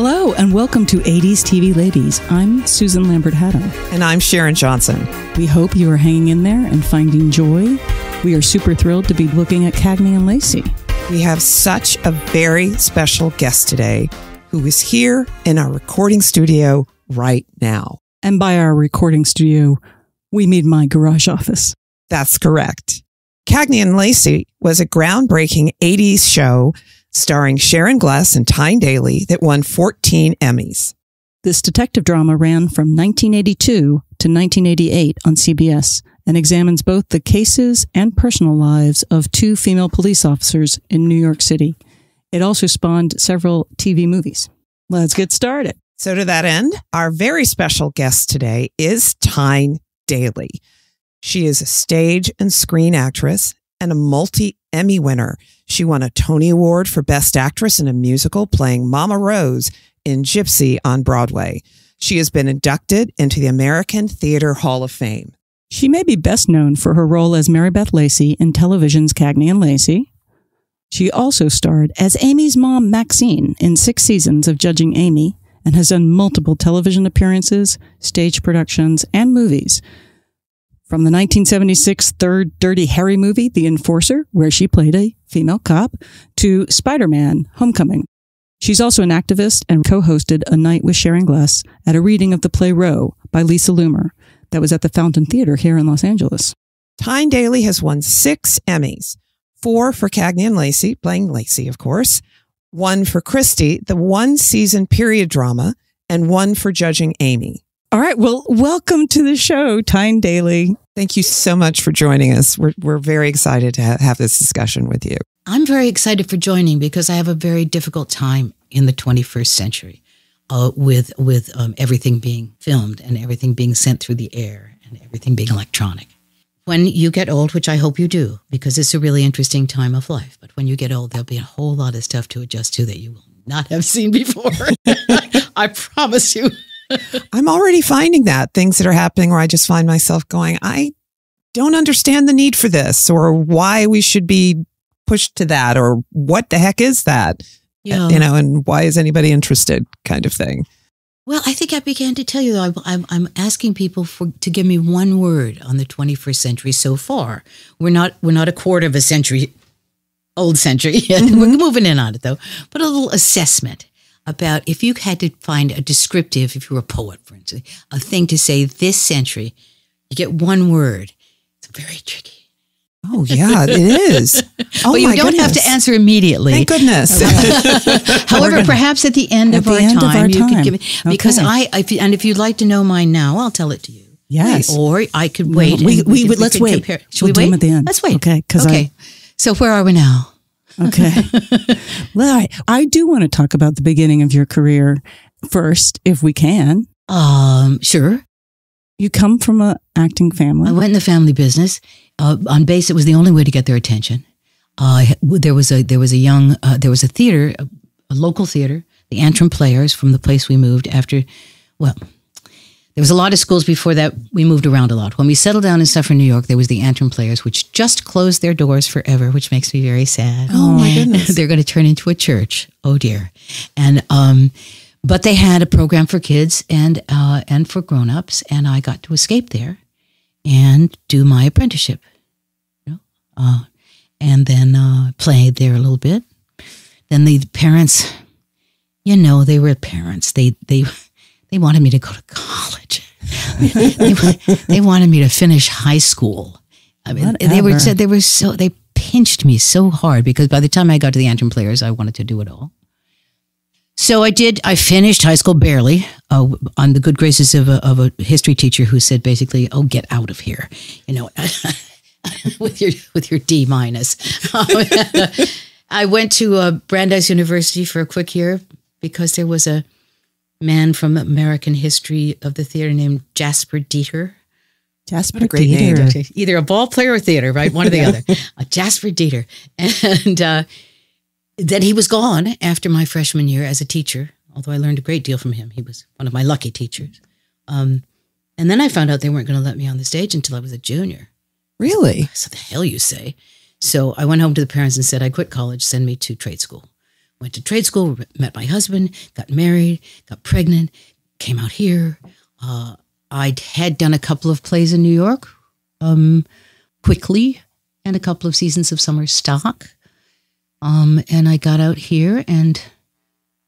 Hello, and welcome to 80s TV Ladies. I'm Susan Lambert Haddam. And I'm Sharon Johnson. We hope you are hanging in there and finding joy. We are super thrilled to be looking at Cagney and Lacey. We have such a very special guest today who is here in our recording studio right now. And by our recording studio, we mean my garage office. That's correct. Cagney and Lacey was a groundbreaking 80s show starring Sharon Gless and Tyne Daly that won 14 Emmys. This detective drama ran from 1982 to 1988 on CBS and examines both the cases and personal lives of two female police officers in New York City. It also spawned several TV movies. Let's get started. So, to that end, our very special guest today is Tyne Daly. She is a stage and screen actress and a multi Emmy winner. She won a Tony Award for Best Actress in a musical playing Mama Rose in Gypsy on Broadway. She has been inducted into the American Theater Hall of Fame. She may be best known for her role as Mary Beth Lacey in television's Cagney and Lacey. She also starred as Amy's mom, Maxine, in six seasons of Judging Amy and has done multiple television appearances, stage productions, and movies. From the 1976 third Dirty Harry movie, The Enforcer, where she played a female cop, to Spider Man Homecoming. She's also an activist and co hosted A Night with Sharon Gless at a reading of the play Roe by Lisa Loomer that was at the Fountain Theater here in Los Angeles. Tyne Daly has won six Emmys, four for Cagney and Lacey, playing Lacey, of course, one for Christie, the one season period drama, and one for judging Amy. All right. Well, welcome to the show, Tyne Daly. Thank you so much for joining us. We're, we're very excited to ha- have this discussion with you. I'm very excited for joining because I have a very difficult time in the 21st century uh, with with um, everything being filmed and everything being sent through the air and everything being electronic. When you get old, which I hope you do, because it's a really interesting time of life, but when you get old, there'll be a whole lot of stuff to adjust to that you will not have seen before. I promise you. I'm already finding that things that are happening where I just find myself going, I don't understand the need for this or why we should be pushed to that or what the heck is that? Yeah. You know, and why is anybody interested kind of thing. Well, I think I began to tell you. though, I'm, I'm asking people for to give me one word on the 21st century so far. We're not we're not a quarter of a century old century yet. Mm-hmm. We're moving in on it though. But a little assessment about if you had to find a descriptive, if you were a poet, for instance, a thing to say this century, you get one word. It's very tricky. Oh, yeah, it is. Oh, but you don't have to answer immediately. Thank goodness. However, perhaps at the end At of the our end of time, our you time. could give it because Okay. I, if, and if you'd like to know mine now, I'll tell it to you. Yes. Or I could wait. we, and we, could- would let's wait. compare. Should we'll we wait? at the end. Let's wait. Okay. Okay. So where are we now? Okay. well, right. I do want to talk about the beginning of your career first, if we can. Um, sure. You come from a acting family. I went in the family business. Uh, on base, it was the only way to get their attention. Uh, there was a there was a young uh, there was a theater, a, a local theater, the Antrim Players from the place we moved after. Well, there was a lot of schools before that. We moved around a lot. When we settled down in Suffern, New York, there was the Antrim Players, which just closed their doors forever, which makes me very sad. Oh, my goodness. They're going to turn into a church. Oh dear. And um, but they had a program for kids and uh, and for grown-ups, and I got to escape there and do my apprenticeship. You know, uh, and then uh, played there a little bit. Then the parents, you know, they were parents. They they they wanted me to go to college. they, they wanted me to finish high school. I mean, they were Whatever. so they were so they pinched me so hard because by the time I got to the Antrim Players, I wanted to do it all. So I did. I finished high school barely uh, on the good graces of a, of a history teacher who said basically, "Oh, get out of here," you know, with your with your D minus. I went to uh, Brandeis University for a quick year because there was a man from American history of the theater named Jasper Deeter. Jasper a great name. Deeter. Either a ball player or theater, right? One or the other. Uh, Jasper Deeter. And uh, then he was gone after my freshman year as a teacher, although I learned a great deal from him. He was one of my lucky teachers. Um, and then I found out they weren't going to let me on the stage until I was a junior. Really? So the hell you say? So I went home to the parents and said, I quit college, send me to trade school. Went to trade school, met my husband, got married, got pregnant, came out here. Uh, I had done a couple of plays in New York, um, quickly, and a couple of seasons of summer stock. Um, and I got out here and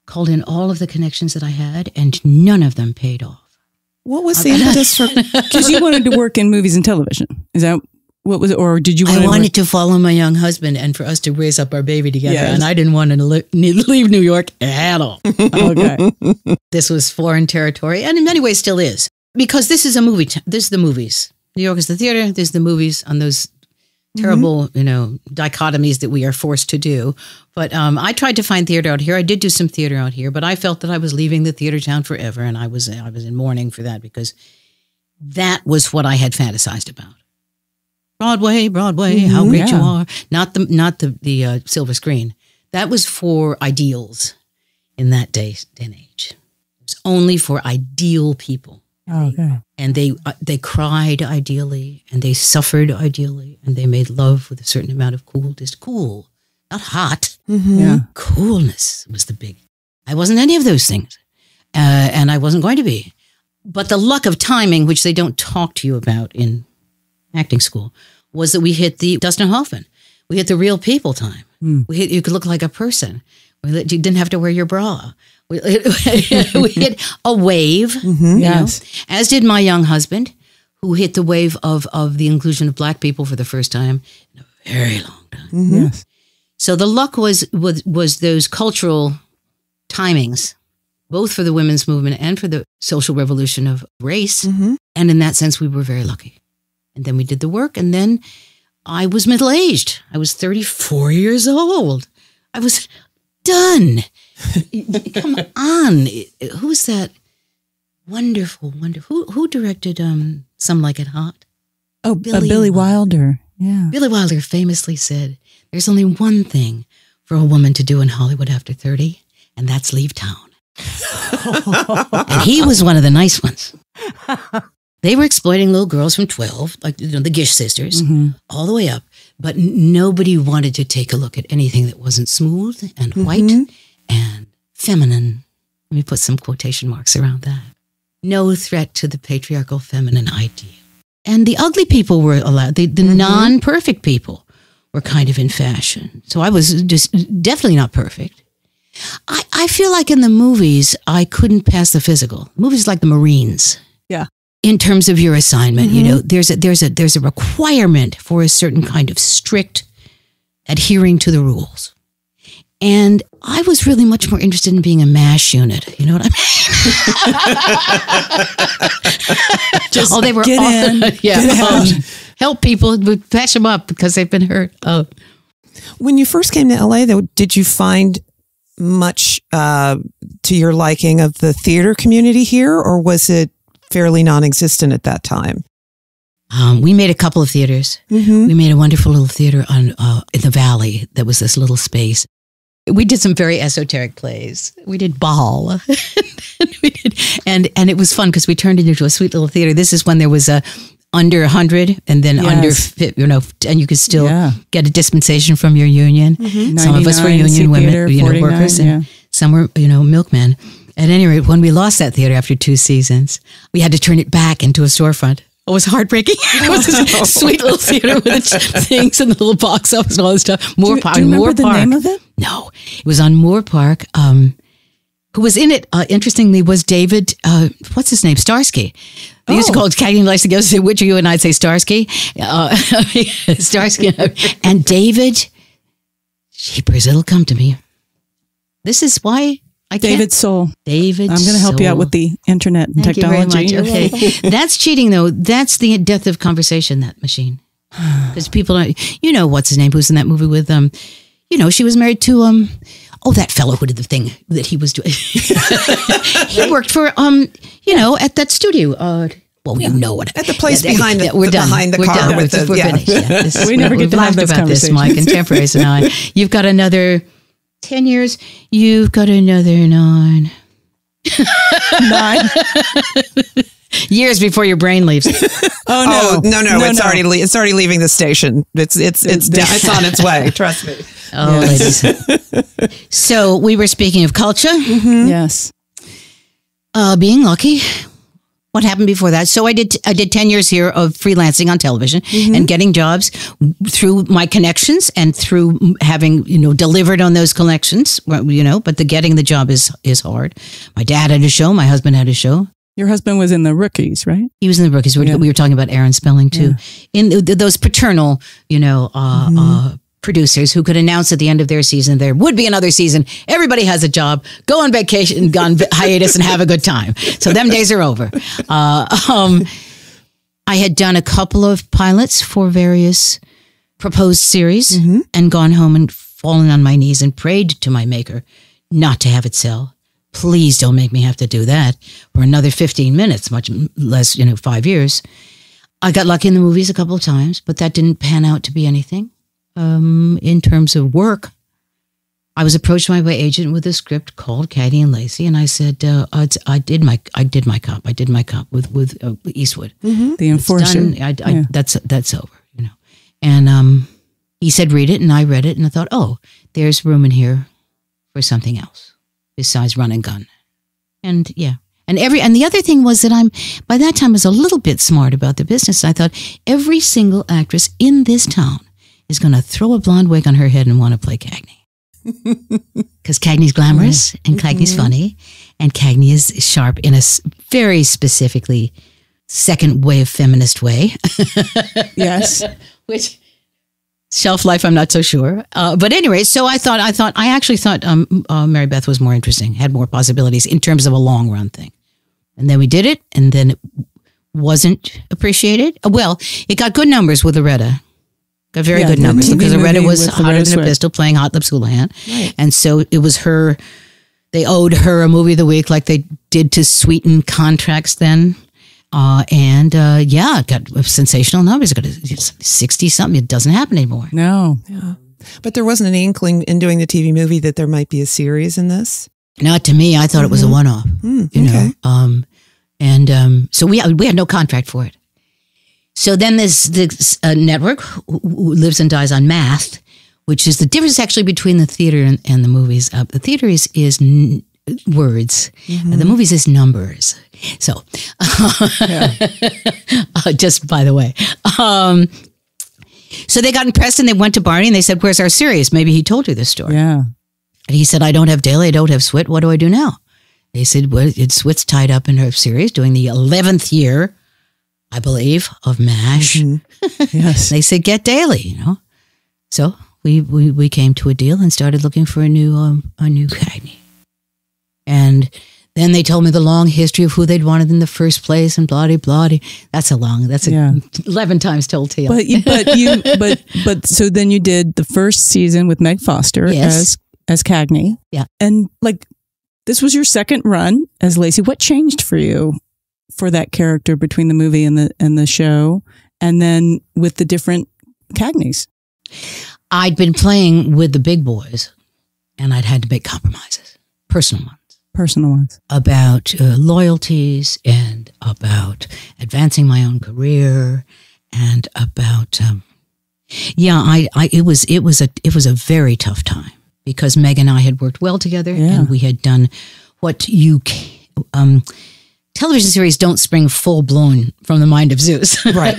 called in all of the connections that I had, and none of them paid off. What was the impetus for? Because you wanted to work in movies and television. Is that what was it? Or did you want I to wanted to follow my young husband and for us to raise up our baby together. Yes. And I didn't want to li- leave New York at all. okay. this was foreign territory, and in many ways still is, because this is a movie. T- this is the movies. New York is the theater. There's the movies on those terrible, you know, dichotomies that we are forced to do. But um, I tried to find theater out here. I did do some theater out here, but I felt that I was leaving the theater town forever, and I was I was in mourning for that because that was what I had fantasized about. Broadway, Broadway, how great you are! Not the not the the uh, silver screen. That was for ideals in that day, day and age. It was only for ideal people, Okay. and they uh, they cried ideally, and they suffered ideally, and they made love with a certain amount of cool, just cool, not hot. Yeah. Coolness was the big. I wasn't any of those things, uh, and I wasn't going to be. But the luck of timing, which they don't talk to you about in acting school, was that we hit the Dustin Hoffman. We hit the real people time. We hit, you could look like a person. We lit, you didn't have to wear your bra. We, we hit a wave, mm-hmm. you know, Yes. as did my young husband, who hit the wave of, of the inclusion of black people for the first time in a very long time. Mm-hmm. Yes. So the luck was, was was those cultural timings, both for the women's movement and for the social revolution of race. Mm-hmm. And in that sense, we were very lucky. And then we did the work, and then I was middle aged. I was 34 years old. I was done. Come on. Who's that wonderful, wonderful? Who, who directed um, Some Like It Hot? Oh, uh, Billy Billy, Billy Wilder. Yeah. Billy Wilder famously said, There's only one thing for a woman to do in Hollywood after 30, and that's leave town. and he was one of the nice ones. They were exploiting little girls from 12, like you know, the Gish sisters, mm-hmm. all the way up. But nobody wanted to take a look at anything that wasn't smooth and white mm-hmm. And feminine. Let me put some quotation marks around that. No threat to the patriarchal feminine ideal. And the ugly people were allowed, the, the mm-hmm. non perfect people were kind of in fashion. So I was just definitely not perfect. I, I feel like in the movies, I couldn't pass the physical. Movies like the Marines Yeah. in terms of your assignment you know mm-hmm. there's a there's a there's a requirement for a certain kind of strict adhering to the rules and i was really much more interested in being a mash unit you know what i mean Just oh they were get awful. in, yeah get um, help people patch them up because they've been hurt oh When you first came to LA, though, did you find much uh, to your liking of the theater community here, or was it fairly non-existent at that time? um, we made a couple of theaters Mm-hmm. We made a wonderful little theater on uh, in the valley that was this little space. We did some very esoteric plays. We did ball, we did, and and it was fun because we turned it into a sweet little theater. This is when there was a under hundred, and then under Yes. fi- you know, and you could still Yeah. get a dispensation from your union. Mm-hmm. Some of us were 99 union women, theater, you know, workers, and yeah. some were you know milkmen. At any rate, when we lost that theater after two seasons, we had to turn it back into a storefront. It was heartbreaking. it was this sweet little theater with its things and the little box office and all this stuff. Moore Do, Park. do you remember Moore the Park. name of it? No, it was on Moorpark. Um, who was in it? Uh, interestingly, was David. Uh, what's his name? Starsky. They used to Oh. call it Cagney likes to go say, "Which are you?" And I'd say Starsky. Uh, Starsky and David. Jeepers, it'll come to me. This is why I. David Soul. David. I'm going to help you out with the internet and Thank technology. you very much. Okay, that's cheating though. That's the death of conversation. That machine, because people don't. You know what's his name? Who's in that movie with um? You know, she was married to um. Oh, that fellow who did the thing that he was doing. he worked for um. You know, at that studio. Uh, well, you know what? At the place Yeah, behind the- we're the- done. behind the we're car Done. with we're, the- we're yeah. finished. Yeah, this- We never we've get to have laughed those about this. My conversations. contemporaries and I. You've got another 10 years, you've got another nine. Nine. Years before your brain leaves. Oh Oh no, no, it's already le- it's already leaving the station. It's it's it's The- down, it's on its way. Trust me. Oh, ladies. so we were speaking of culture, Yes. uh, being lucky. What happened before that? So I did. I did ten years here of freelancing on television and getting jobs through my connections and through having you know delivered on those connections. You know, but the getting the job is is hard. My dad had a show. My husband had a show. Your husband was in the rookies, right? He was in the rookies. We, Yeah. we were talking about Aaron Spelling too. In th- those paternal, you know, uh, uh, producers who could announce at the end of their season there would be another season. Everybody has a job. Go on vacation, go on hiatus, and have a good time. So them days are over. Uh, um, I had done a couple of pilots for various proposed series and gone home and fallen on my knees and prayed to my maker not to have it sell. Please don't make me have to do that for another 15 minutes, much less, you know, five years. I got lucky in the movies a couple of times, but that didn't pan out to be anything. Um, in terms of work, I was approached by my agent with a script called Cagney and Lacey, and I said, uh, it's- "I did my, I did my cop, I did my cop with with uh, Eastwood. The It's enforcer. I, I, Yeah. That's that's over, you know." And um, he said, "Read it," and I read it, and I thought, "Oh, there's room in here for something else besides run and gun." And yeah, and every and the other thing was that I'm by that time I was a little bit smart about the business. I thought every single actress in this town is going to throw a blonde wig on her head and want to play Cagney. Because Cagney's glamorous and Cagney's funny, and Cagney is sharp in a very specifically second wave feminist way, yes. which shelf life I'm not so sure. Uh, but anyway, so I thought I thought I actually thought um, uh, Mary Beth was more interesting, had more possibilities in terms of a long run thing. And then we did it, and then it wasn't appreciated. Well, it got good numbers with Loretta. Got very Yeah, good the numbers TV because Loretta movie was hotter Loretta than a pistol playing Hot Lips Houlihan. And so it was her, they owed her a movie of the week like they did to sweeten contracts then. Uh, and uh, yeah, it got sensational numbers. It got 60 something. It doesn't happen anymore. No. Yeah. But there wasn't an inkling in doing the TV movie that there might be a series in this. Not to me. I thought it was a one off. Hmm, you know. Um, and um, so we we had no contract for it. So then this this uh, network who lives and dies on math, which is the difference actually between the theater and, and the movies. Uh, the theater is is words, and the movies is numbers. So, uh, just by the way. Um, so they got impressed and they went to Barney and they said, "Where's our series?" Maybe he told you this story. Yeah. And he said, I don't have Daly, I don't have Swit. What do I do now? They said, Well, it's Swit's tied up in her series doing the 11th year, I believe, of MASH. Yes. They said, Get Daly, you know? So we, we, we came to a deal and started looking for a new, um, a new Cagney. And then they told me the long history of who they'd wanted in the first place and blah, blah, blah. That's a long, that's a Yeah. 11 times told tale. But you, but you, but, but so then you did the first season with Meg Foster Yes. as, as Cagney. Yeah. And like, this was your second run as Lacey. What changed for you for that character between the movie and the, and the show? And then with the different Cagneys? I'd been playing with the big boys and I'd had to make compromises, personal ones. Personal ones. about uh, loyalties and about advancing my own career and about um, yeah I, I it was it was a it was a very tough time because Meg and I had worked well together Yeah. and we had done what you um television series don't spring full blown from the mind of Zeus Right.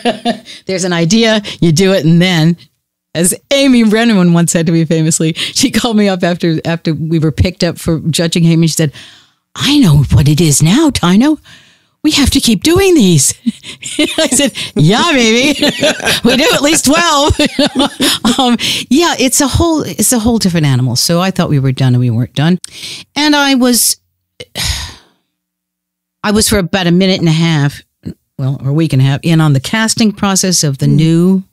there's an idea you do it and then as Amy Brenneman once said to me famously, she called me up after after we were picked up for judging Amy. She said, "I know what it is now, Tino. We have to keep doing these." I said, "Yeah, baby, we do at least 12. um, yeah, it's a whole it's a whole different animal. So I thought we were done, and we weren't done. And I was, I was for about a minute and a half, well, or a week and a half, in on the casting process of the new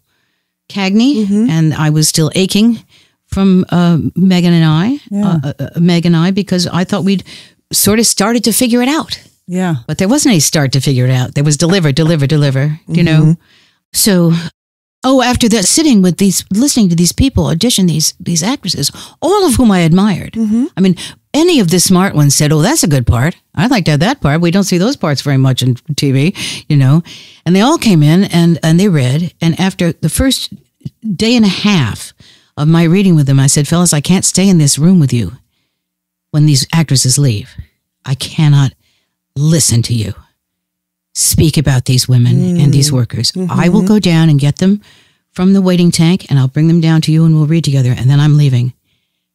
Cagney, and I was still aching from uh, Megan and I, Yeah. uh, uh, Meg and I, because I thought we'd sort of started to figure it out, Yeah. but there wasn't any start to figure it out. There was deliver, deliver, deliver. You know, so Oh, after that, sitting with these, listening to these people audition these these actresses, all of whom I admired. Mm-hmm. I mean, any of the smart ones said, "Oh, that's a good part. I'd like to have that part." We don't see those parts very much in TV, you know. And they all came in and and they read. And after the first day and a half of my reading with them, I said, "Fellas, I can't stay in this room with you when these actresses leave. I cannot listen to you." Speak about these women and these mm-hmm. workers. I will mm-hmm. go down and get them from the waiting tank and I'll bring them down to you and we'll read together and then I'm leaving.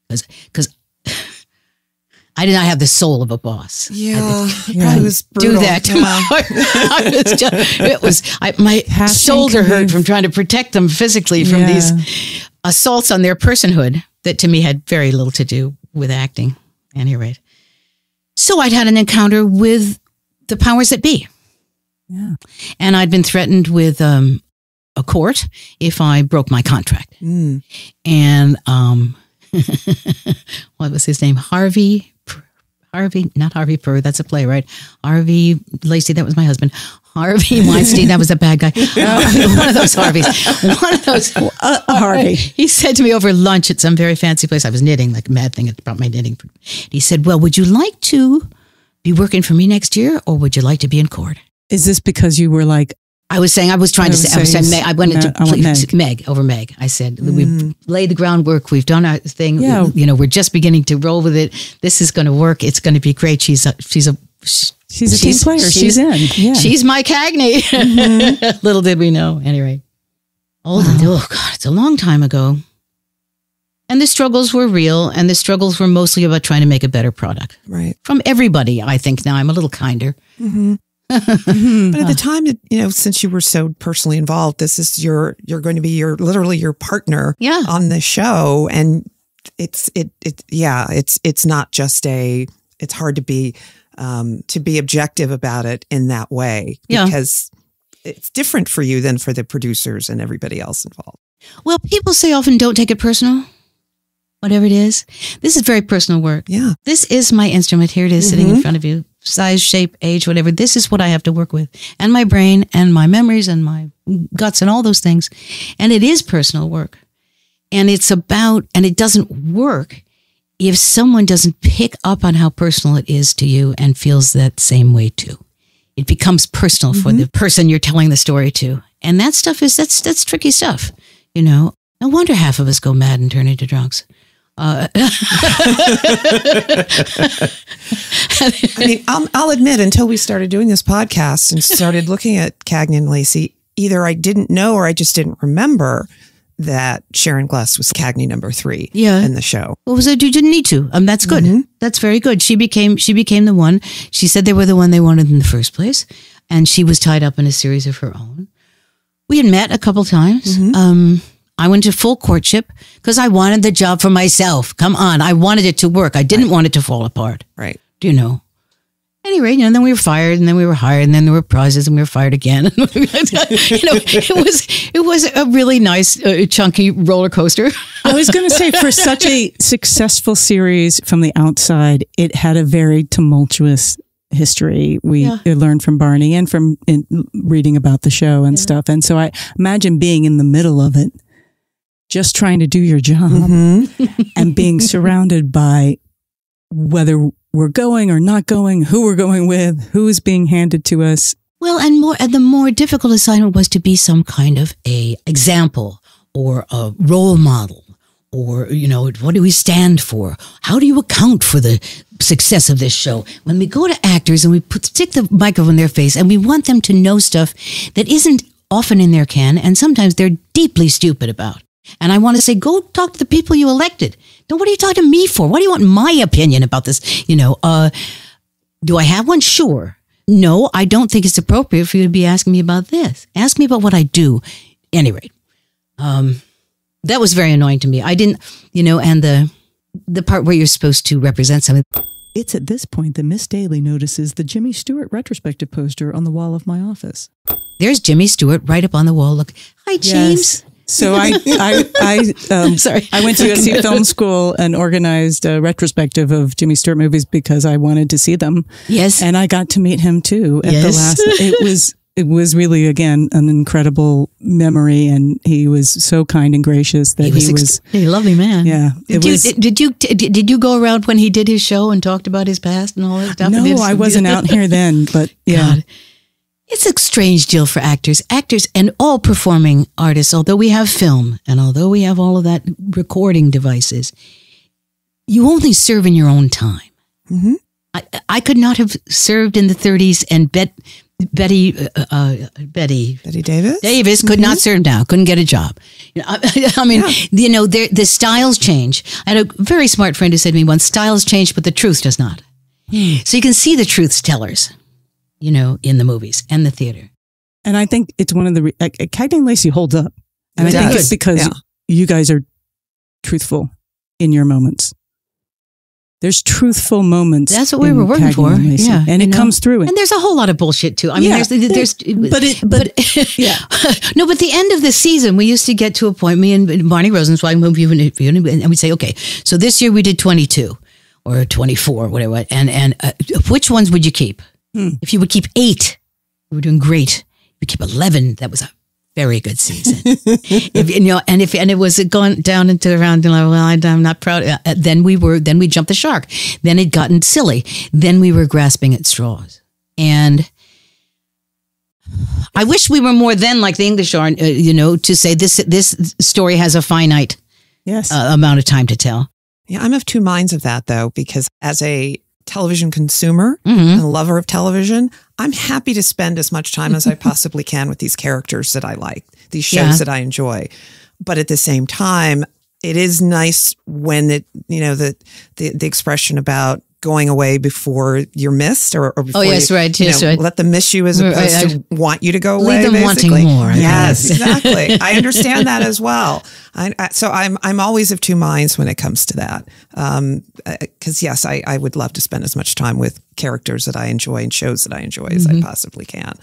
Cuz cuz I did not have the soul of a boss. Yeah, Yeah. it was Do that to my I was just, it was I, my Passion shoulder hurt from trying to protect them physically from Yeah. these assaults on their personhood that to me had very little to do with acting. At any rate. So I'd had an encounter with the powers that be. Yeah. And I'd been threatened with um, a court if I broke my contract. Mm. And um, what was his name? Harvey. Harvey, not Harvey Perr, that's a playwright. Harvey Lacey, that was my husband. Harvey Weinstein, that was a bad guy. one of those Harveys. One of those. Uh, Harvey. He said to me over lunch at some very fancy place, I was knitting, like a mad thing about my knitting. He said, Well, would you like to be working for me next year or would you like to be in court? Is this because you were like, I was saying I was trying I to would say I was saying Meg, I wanted Meg- to I Meg. Meg. over Meg. I said we've mm. laid the groundwork. We've done our thing. Yeah. You know, we're just beginning to roll with it. This is going to work. It's going to be great. She's a she's a sh- she's a team player. She's, in. Yeah. She's my Cagney. Mm-hmm. Little did we know. Anyway, oh, old and oh god, it's a long time ago. And the struggles were real, and the struggles were mostly about trying to make a better product Right. from everybody. I think now I'm a little kinder. Mm-hmm. But at the time, you know, since you were so personally involved, this is your you're going to be your literally your partner Yeah. on the show, and it's it it yeah, it's it's not just a. It's hard to be um, to be objective about it in that way Yeah. because it's different for you than for the producers and everybody else involved. Well, people say often don't take it personal, whatever it is. This is very personal work. Yeah, This is my instrument. Here it is sitting in front of you. Size, shape, age, whatever. This is what I have to work with. And my brain and my memories and my guts and all those things. And it is personal work. And it's about, and it doesn't work if someone doesn't pick up on how personal it is to you and feels that same way too. It becomes personal for mm-hmm. the person you're telling the story to. And that stuff is, that's, that's tricky stuff. You know, no wonder half of us go mad and turn into drunks. Uh, I mean, I'll, I'll admit, until we started doing this podcast and started looking at Cagney and Lacey, either I didn't know or I just didn't remember that Sharon Gless was Cagney number three Yeah. in the show. What was it? You didn't need to. Um, that's good. That's very good. She became she became the one. She said they were the one they wanted in the first place, and she was tied up in a series of her own. We had met a couple times. Um, I went to full courtship because I wanted the job for myself. Come on, I wanted it to work. I didn't want it to fall apart. Right. Do you know? Anyway, you know, and then we were fired, and then we were hired, and then there were prizes, and we were fired again. you know, it was it was a really nice, uh, chunky roller coaster. I was going to say, for such a successful series from the outside, it had a very tumultuous history. We Yeah. learned from Barney and from in, reading about the show and stuff. And so I imagine being in the middle of it, just trying to do your job mm-hmm. and being surrounded by whether we're going or not going, who we're going with, who is being handed to us. Well, and more, and the more difficult assignment was to be some kind of a example or a role model, or you know, what do we stand for? How do you account for the success of this show? When we go to actors and we put stick the microphone in their face, and we want them to know stuff that isn't often in their can, and sometimes they're deeply stupid about. And I want to say, go talk to the people you elected. Now, what are you talking to me for? Why do you want my opinion about this? You know, uh, do I have one? Sure. No, I don't think it's appropriate for you to be asking me about this. Ask me about what I do. Any rate, um, that was very annoying to me. I didn't, you know, and the the part where you're supposed to represent something. It's at this point that Miss Daly notices the Jimmy Stewart retrospective poster on the wall of my office. There's Jimmy Stewart right up on the wall. Look, hi James. So I, I, I, um, Sorry. I went to USC Film School and organized a retrospective of Jimmy Stewart movies because I wanted to see them. Yes. And I got to meet him too at the last. It was it was really again an incredible memory, and he was so kind and gracious that He was, ex- a lovely man. Yeah, Did you, was- did you did you go around when he did his show and talked about his past and all that stuff? no, I wasn't out here then, but yeah, God. It's a strange deal for actors, actors, and all performing artists. Although we have film and although we have all of that recording devices, you only serve in your own time. Mhm. I, I could not have served in the 30s, and Bet, Betty uh, uh, Betty Bette Davis. Davis could not serve now, couldn't get a job. You know, I, I mean, you know, the styles change. I had a very smart friend who said to me once, styles change, but the truth does not. So you can see the truth tellers, you know, in the movies and the theater. and I think it's one of the re- Cagney and Lacey holds up, and It I think it's because Yeah. you guys are truthful in your moments. There's truthful moments. That's what we were working Cagney for, and yeah, and it know. comes through. And there's a whole lot of bullshit too. I mean, Yeah, there's, there's, but it- but- yeah. no, but the end of the season, we used to get to a point, me and Barney Rosenzweig, movie unit, and we'd say, okay, so this year we did 22 or 24, whatever, and and uh, which ones would you keep? Hmm. If you would keep eight, you were doing great. If you keep 11, that was a very good season. if you know, and if and it was gone down into around, you know, well, I, I'm not proud. Uh, uh, then we were, then we jumped the shark. Then it gotten silly. Then we were grasping at straws, and I wish we were more then like the English are. Uh, you know, to say this this story has a finite yes, uh, amount of time to tell. Yeah, I'm of two minds of that though, because as a television consumer hmm and a lover of television, I'm happy to spend as much time as I possibly can with these characters that I like, these shows Yeah. that I enjoy. But at the same time, it is nice when it, you know, the the, the expression about going away before you're missed or, or before Oh, yes, you, right, you know, right. let them miss you as opposed to want you to go away. Them wanting basically. more, Yes, exactly. I understand that as well. I, I, so I'm I'm always of two minds when it comes to that. Because yes, I, I would love to spend as much time with characters that I enjoy and shows that I enjoy as Mm-hmm. I possibly can.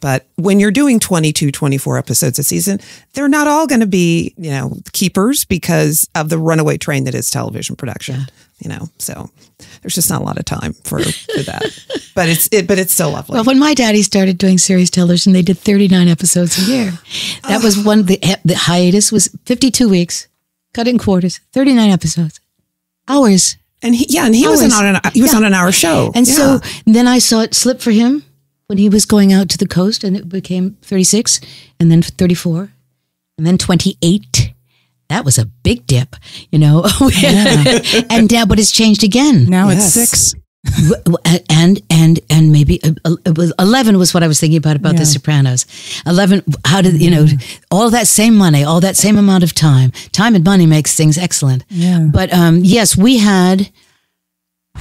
But when you're doing 22, 24 episodes a season, they're not all going to be you know keepers because of the runaway train that is television production. You know, so there's just not a lot of time for, for that. But it's it, but it's still lovely. Well, when my daddy started doing series television, they did 39 episodes a year. That was one. The the hiatus was 52 weeks, cut in quarters, 39 episodes, hours. and he, yeah, and he was on an he was Yeah. on an hour show, And Yeah. so then I saw it slip for him when he was going out to the coast, and it became 36, and then 34, and then 28. That was a big dip, you know. and now, but it's changed again. now yes. it's six. W- w- and and and maybe uh, uh, it was 11 was what I was thinking about about Yeah. the Sopranos. 11 how did you know all that same money, all that same amount of time. Time and money makes things excellent. Yeah. But um yes, we had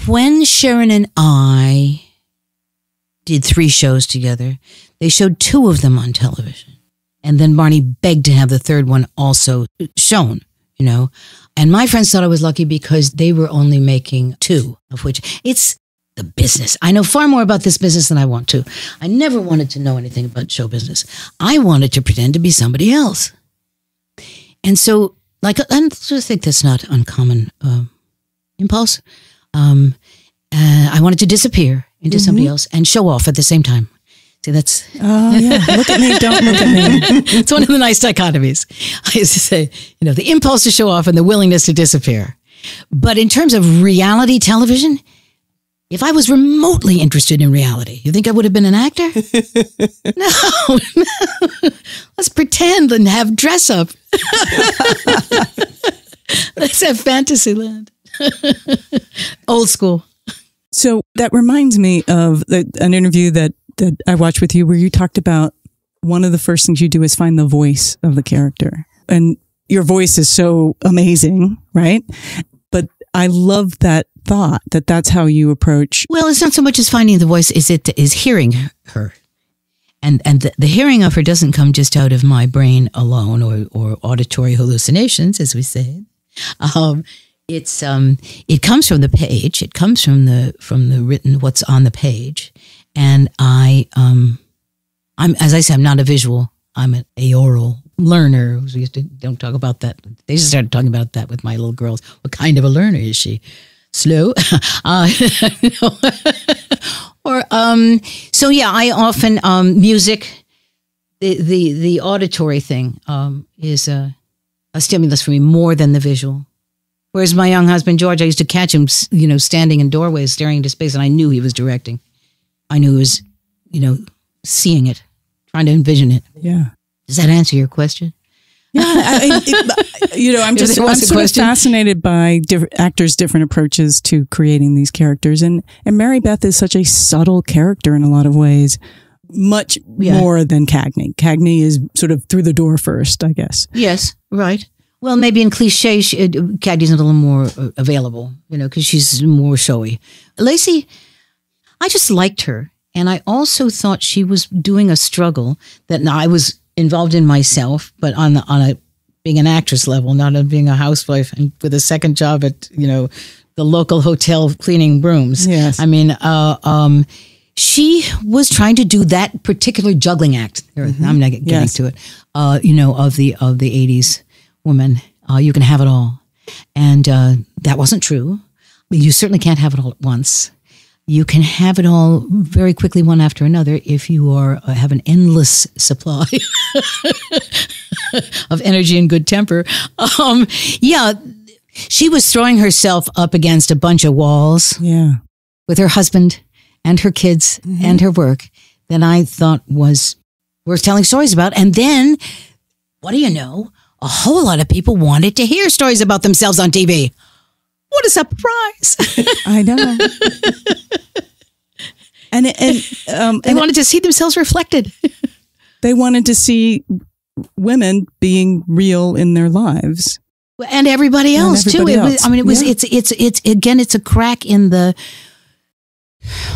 when Sharon and I did three shows together. They showed two of them on television. And then Barney begged to have the third one also shown, you know. And my friends thought I was lucky because they were only making two, of which it's the business. I know far more about this business than I want to. I never wanted to know anything about show business. I wanted to pretend to be somebody else. And so, like, and I think that's not uncommon um, impulse. Um, uh, I wanted to disappear into somebody else and show off at the same time. See, that's Oh yeah, look at me! Don't look at me. it's one of the nice dichotomies. I used to say, you know, the impulse to show off and the willingness to disappear. But in terms of reality television, if I was remotely interested in reality, you think I would have been an actor? no, no. Let's pretend and have dress up. Let's have fantasy land. Old school. So that reminds me of the, an interview that, that I watched with you where you talked about one of the first things you do is find the voice of the character. And your voice is so amazing, right? But I love that thought that that's how you approach. Well, it's not so much as finding the voice; is it is hearing her, and and the, the hearing of her doesn't come just out of my brain alone or or auditory hallucinations, as we say. Um, it's um, it comes from the page. It comes from the from the written what's on the page, and I um, I'm as I say, I'm not a visual. I'm an aural learner. We used to don't talk about that. They just started talking about that with my little girls. What kind of a learner is she? Slow. uh, or um. So yeah, I often um music. the the, the auditory thing um, is a, a stimulus for me more than the visual. Whereas my young husband Georg, I used to catch him, you know, standing in doorways, staring into space, and I knew he was directing. I knew he was, you know, seeing it, trying to envision it. Yeah. Does that answer your question? Yeah, I, it- you know, I'm just I'm sort of fascinated by different actors' different approaches to creating these characters, and and Mary Beth is such a subtle character in a lot of ways, much Yeah. more than Cagney. Cagney is sort of through the door first, I guess. Yes, right. Well, maybe in cliche, she, uh, Cagney's a little more uh, available, you know, because she's more showy. Lacey, I just liked her. And I also thought she was doing a struggle that I was involved in myself, but on the, on a being an actress level, not on being a housewife and with a second job at, you know, the local hotel cleaning brooms. Yes. I mean, uh, um, she was trying to do that particular juggling act. There, I'm not getting Yes. to it. Uh, you know, of the of the '80s woman, uh, you can have it all, and uh, that wasn't true. You certainly can't have it all at once. You can have it all very quickly, one after another, if you are uh, have an endless supply of energy and good temper. Um, yeah, she was throwing herself up against a bunch of walls Yeah. with her husband and her kids and her work that I thought was worth telling stories about. And then, what do you know? A whole lot of people wanted to hear stories about themselves on TV. What a surprise! I know. and and um, they and wanted to see themselves reflected. they wanted to see women being real in their lives. and everybody And else everybody too. It was. I mean, it was Yeah. it's it's it's again, it's a crack in the.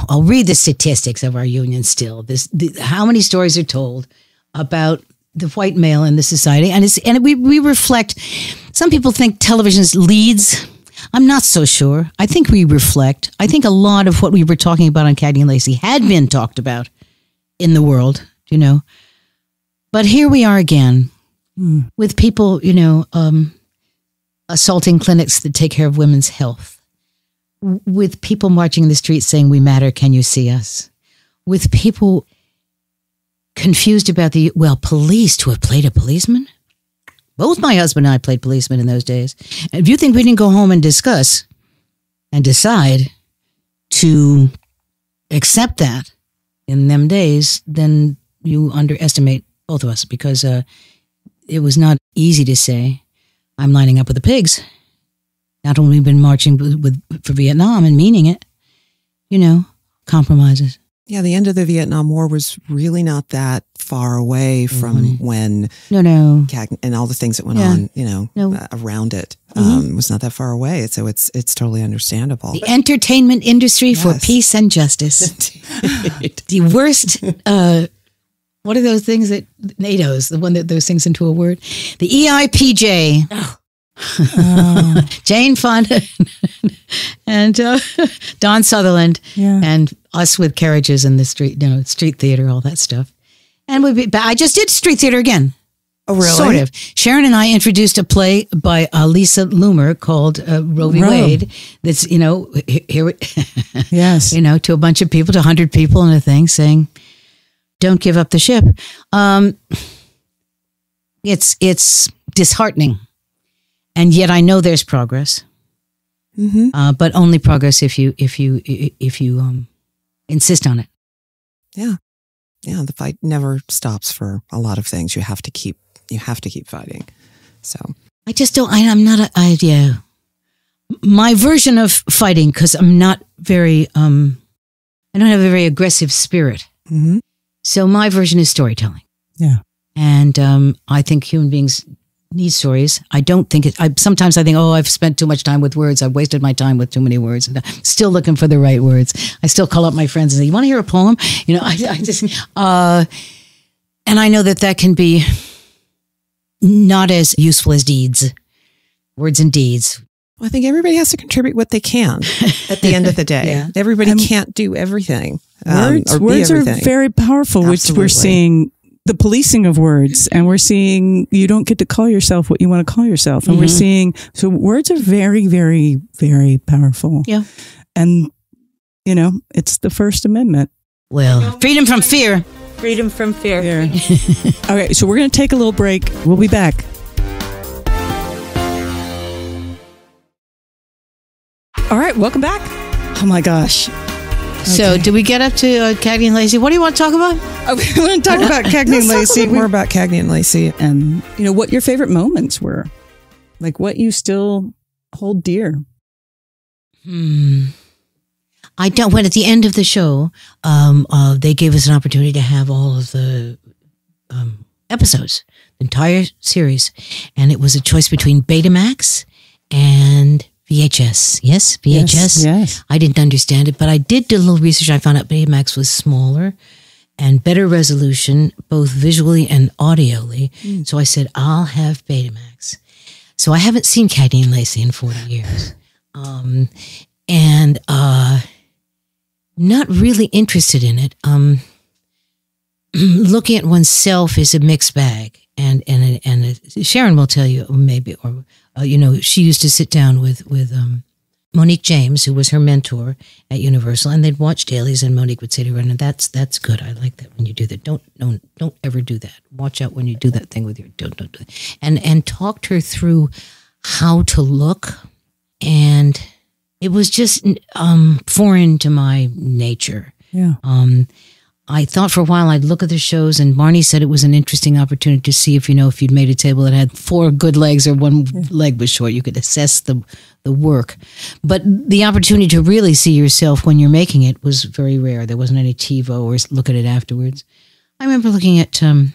I'll read the statistics of our union. Still, this the, how many stories are told about the white male in the society, and it's and we we reflect. Some people think television's leads. I'm not so sure. I think we reflect. I think a lot of what we were talking about on Cagney and Lacey had been talked about in the world, you know. But here we are again with people, you know, um, assaulting clinics that take care of women's health, with people marching in the streets saying, We matter, can you see us? With people confused about the, well, police to have played a policeman? Both my husband and I played policemen in those days. And if you think we didn't go home and discuss and decide to accept that in them days, then you underestimate both of us because uh, it was not easy to say, I'm lining up with the pigs. Not only been marching with, with for Vietnam and meaning it, you know, compromises. Yeah, the end of the Vietnam War was really not that far away from when No, no. CAG and all the things that went Yeah. on, you know, No. uh, around it um, was not that far away. So it's it's totally understandable. The entertainment industry for peace and justice. the worst. Uh, what are those things that NATO's the one that those things into a word? The E EIPJ. Jane Fonda and uh, Don Sutherland Yeah. and us with carriages in the street, you know, street theater, all that stuff. And we, but I just did street theater again. oh, really? Sort of. Sharon and I introduced a play by uh, Lisa Loomer called uh, Roe v. Roe. Wade. That's you know here, we- Yes. you know, to a bunch of people, to hundred people in a thing, saying, "Don't give up the ship." Um, it's it's disheartening, and yet I know there's progress, hmm uh, but only progress if you if you if you um, insist on it. Yeah, yeah. The fight never stops for a lot of things. You have to keep you have to keep fighting. So I just don't. I, I'm not. A, I yeah. My version of fighting because I'm not very. Um, I don't have a very aggressive spirit. mhm. So my version is storytelling. Yeah. And um, I think human beings need stories. I don't think it. I, sometimes I think, oh, I've spent too much time with words. I've wasted my time with too many words. And I'm still looking for the right words. I still call up my friends and say, "You want to hear a poem?" You know, I, I just. Uh, and I know that that can be not as useful as deeds, words and deeds. Well, I think everybody has to contribute what they can at the end of the day. Yeah. Everybody And- can't do everything. um, words or words are very powerful, which we're seeing the policing of words and we're seeing you don't get to call yourself what you want to call yourself and we're Mhm. seeing so words are very very very powerful Yeah. and you know it's the first amendment Well, freedom from fear. Freedom from fear. There. okay, so we're going to take a little break. We'll be back. All right, welcome back. Oh my gosh. So, did we get up to uh, Cagney and Lacey? What do you want to talk about? Oh, we want to talk about Cagney and Let's talk a Lacey. more about Cagney and Lacey. and you know what your favorite moments were like what you still hold dear Hmm. I don't. When at the end of the show, um, uh, they gave us an opportunity to have all of the um, episodes, the entire series, and it was a choice between Betamax and VHS. Yes, VHS. yes, yes. I didn't understand it, but I did do a little research. I found out Betamax was smaller and better resolution, both visually and audially. So I said, I'll have Betamax. So I haven't seen Cagney and Lacey in 40 years. Um, and uh, not really interested in it. Um, looking at oneself is a mixed bag. And and and Sharon will tell you maybe, or uh, you know, she used to sit down with with um, Monique James, who was her mentor at Universal, and they'd watch dailies, and Monique would say to her, "And that's that's good. I like that when you do that. Don't don't don't ever do that. Watch out when you do that thing with your don't don't do that." And and talked her through how to look, and it was just um, foreign to my nature. yeah Um, I thought for a while I'd look at the shows, and Barney said it was an interesting opportunity to see if you know if you'd made a table that had four good legs or one leg was short. You could assess the the work, but the opportunity to really see yourself when you're making it was very rare. There wasn't any TiVo or look at it afterwards. I remember looking at um,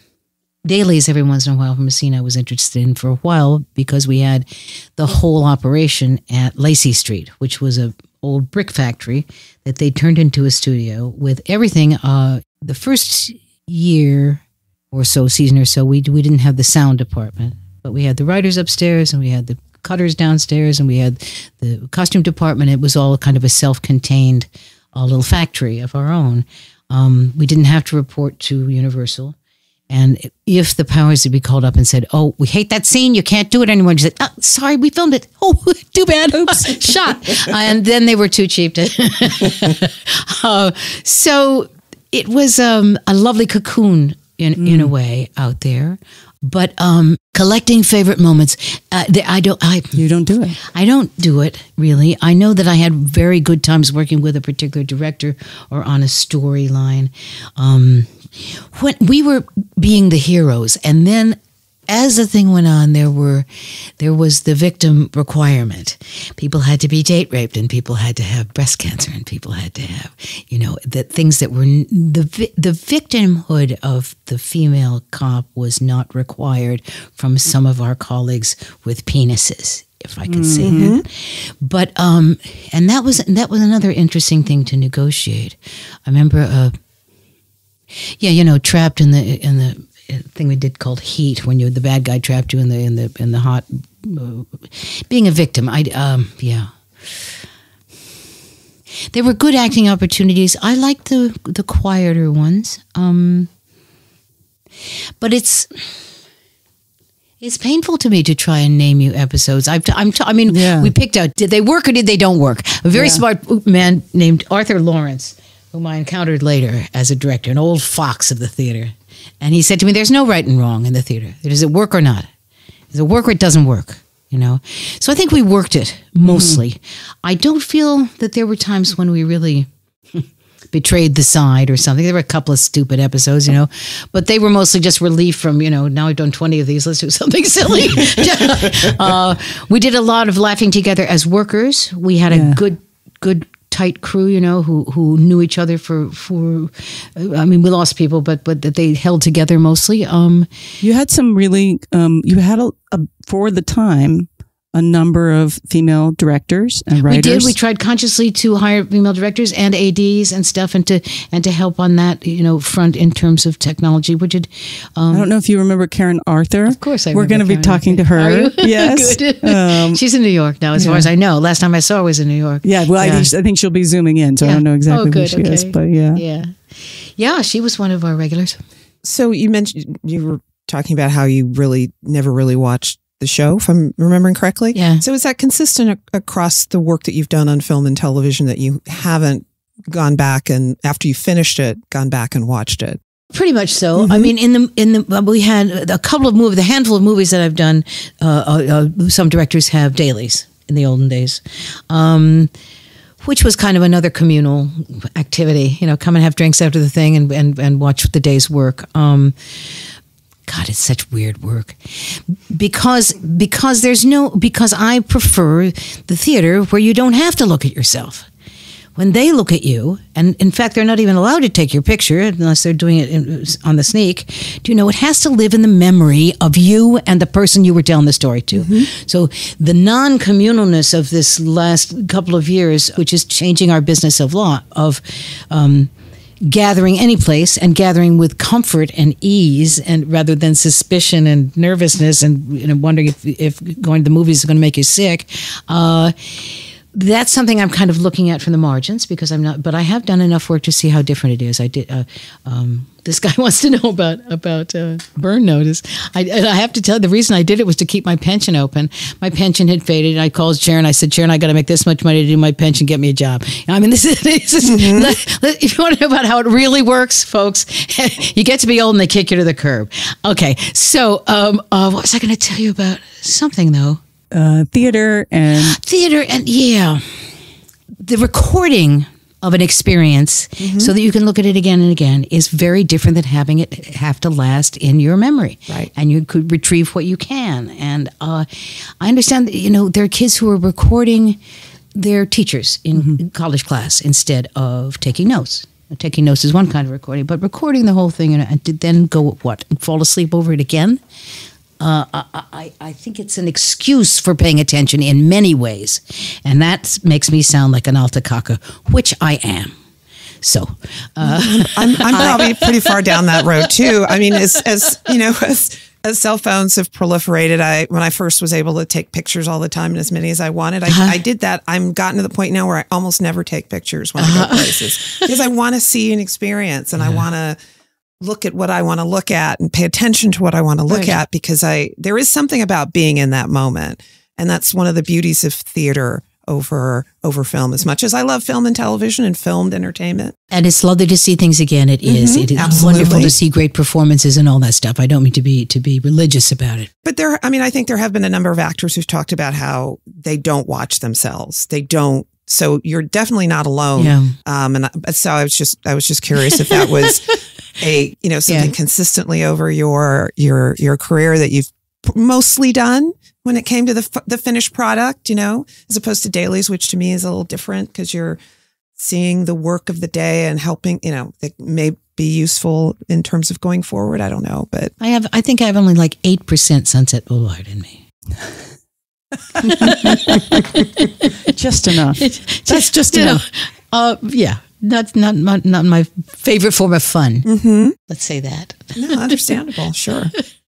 dailies every once in a while from a scene I was interested in for a while because we had the whole operation at Lacy Street, which was a old brick factory that they turned into a studio with everything. Uh, the first year or so, season or so, we we didn't have the sound department, but we had the writers upstairs and we had the cutters downstairs and we had the costume department. It was all kind of a self-contained uh, little factory of our own. Um, we didn't have to report to Universal. And if the powers would be called up and said, "Oh, we hate that scene. You can't do it anymore," you said, oh, "Sorry, we filmed it. Oh, too bad. Oops, shot." and then they were too cheap to. uh, so it was um, a lovely cocoon in in a way out there. But um, collecting favorite moments, uh, the- I don't. I you don't do it I don't do it really. I know that I had very good times working with a particular director or on a storyline. Um, when we were being the heroes, and then as the thing went on, there were there was the victim requirement. People had to be date raped, and people had to have breast cancer, and people had to have you know the things that were the the victimhood of the female cop was not required from some of our colleagues with penises if I could say that. But um, and that was that was another interesting thing to negotiate. I remember, uh, yeah, you know, trapped in the in the uh, thing we did called heat when you the bad guy trapped you in the in the in the hot uh, being a victim. I um yeah. There were good acting opportunities. I liked the the quieter ones. Um, but it's it's painful to me to try and name you episodes. I've t- I'm t- I mean, Yeah. we picked out did they work or did they don't work? A very Yeah. smart man named Arthur Laurents, whom I encountered later as a director, an old fox of the theater, and he said to me, "There's no right and wrong in the theater. Does it work or not? Does it work or it doesn't work?" You know. So I think we worked it mostly. I don't feel that there were times when we really betrayed the side or something. There were a couple of stupid episodes, you know, but they were mostly just relief from, you know, now I've done 20 of these, let's do something silly. uh, we did a lot of laughing together as workers. We had a good, good, tight crew, you know, who who knew each other for for. I mean, we lost people, but but that they held together mostly. Um, you had some really um you had a, a for the time a number of female directors and writers We did. We tried consciously to hire female directors and ads and stuff, and to and to help on that you know front in terms of technology. Which did, um, I don't know if you remember Karen Arthur. Of course, I We're going to be talking Karen to her. Are you? Yes. Um, She's in New York now, as far as I know. Last time I saw her was in New York. yeah. Well, I, think, I think she'll be zooming in, so I don't know exactly Oh, who good, she is. But yeah. Yeah, yeah. She was one of our regulars. So you mentioned you were talking about how you really never really watched the show, if I'm remembering correctly. Yeah. So is that consistent ac- across the work that you've done on film and television that you haven't gone back and after you finished it, gone back and watched it? Pretty much so. I mean, in the in the we had a couple of movies, the handful of movies that I've done. Uh, uh, uh, some directors have dailies in the olden days, um, which was kind of another communal activity. You know, come and have drinks after the thing and and, and watch the day's work. Um, God, it's such weird work because because there's no because I prefer the theater where you don't have to look at yourself. When they look at you, and in fact, they're not even allowed to take your picture unless they're doing it in, on the sneak. Do you know it has to live in the memory of you and the person you were telling the story to? So the non-communalness of this last couple of years, which is changing our business of law of. Um, gathering any place and gathering with comfort and ease and rather than suspicion and nervousness and you know, wondering if, if going to the movies is going to make you sick uh, that's something I'm kind of looking at from the margins because I'm not, but I have done enough work to see how different it is. I did. Uh, um, this guy wants to know about about uh, burn notice. I, I have to tell you, the reason I did it was to keep my pension open. My pension had faded. And I called Sharon. I said, Sharon, I got to make this much money to do my pension. Get me a job. I mean, this is, this is let- let- if you want to know about how it really works, folks, you get to be old and they kick you to the curb. Okay, so um, uh, what was I going to tell you about? Something though Uh, theater and theater and yeah. The recording of an experience so that you can look at it again and again is very different than having it have to last in your memory. Right. and you could retrieve what you can. And uh, i understand that you know there are kids who are recording their teachers in college class instead of taking notes. Taking notes is one kind of recording but recording the whole thing and, and then go what and fall asleep over it again uh, I, I, think it's an excuse for paying attention in many ways. And that makes me sound like an alta caca, which I am. So, uh, I'm, I'm probably pretty far down that road too. I mean, as as you know, as as cell phones have proliferated, I when I first was able to take pictures all the time and as many as I wanted, I, I did that. I'm gotten to the point now where I almost never take pictures when I go places because I want to see an experience and I want to look at what I want to look at and pay attention to what I want to look Right. at because I there is something about being in that moment, and that's one of the beauties of theater over over film. As much as I love film and television and filmed entertainment, and it's lovely to see things again. It is. Mm-hmm. It is absolutely. wonderful to see great performances and all that stuff. I don't mean to be to be religious about it. But there, I mean, I think there have been a number of actors who've talked about how they don't watch themselves. They don't. So you're definitely not alone. Yeah. Um, and I- so I was just, I was just curious if that was a, you know, something Yeah. consistently over your your your career that you've mostly done when it came to the f- the finished product. You know, as opposed to dailies, which to me is a little different because you're seeing the work of the day and helping. You know, that may be useful in terms of going forward. I don't know, but I have. I think I have only like eight percent Sunset Boulevard in me. just enough. That's just you know, enough. uh, yeah. Not not not not my favorite form of fun. Mhm. Let's say that. no, understandable. Sure.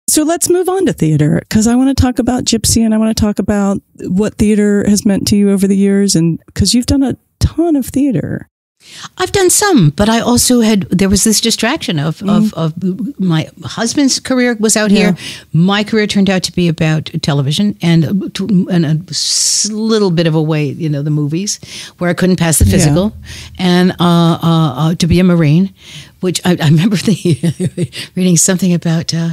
So let's move on to theater because I want to talk about Gypsy and I want to talk about what theater has meant to you over the years and because you've done a ton of theater. I've done some, but I also had there was this distraction of of, of my husband's career was out here. My career turned out to be about television and and a little bit of a way, you know, the movies where I couldn't pass the physical, and uh, uh, uh, to be a marine, which I, I remember the, reading something about uh,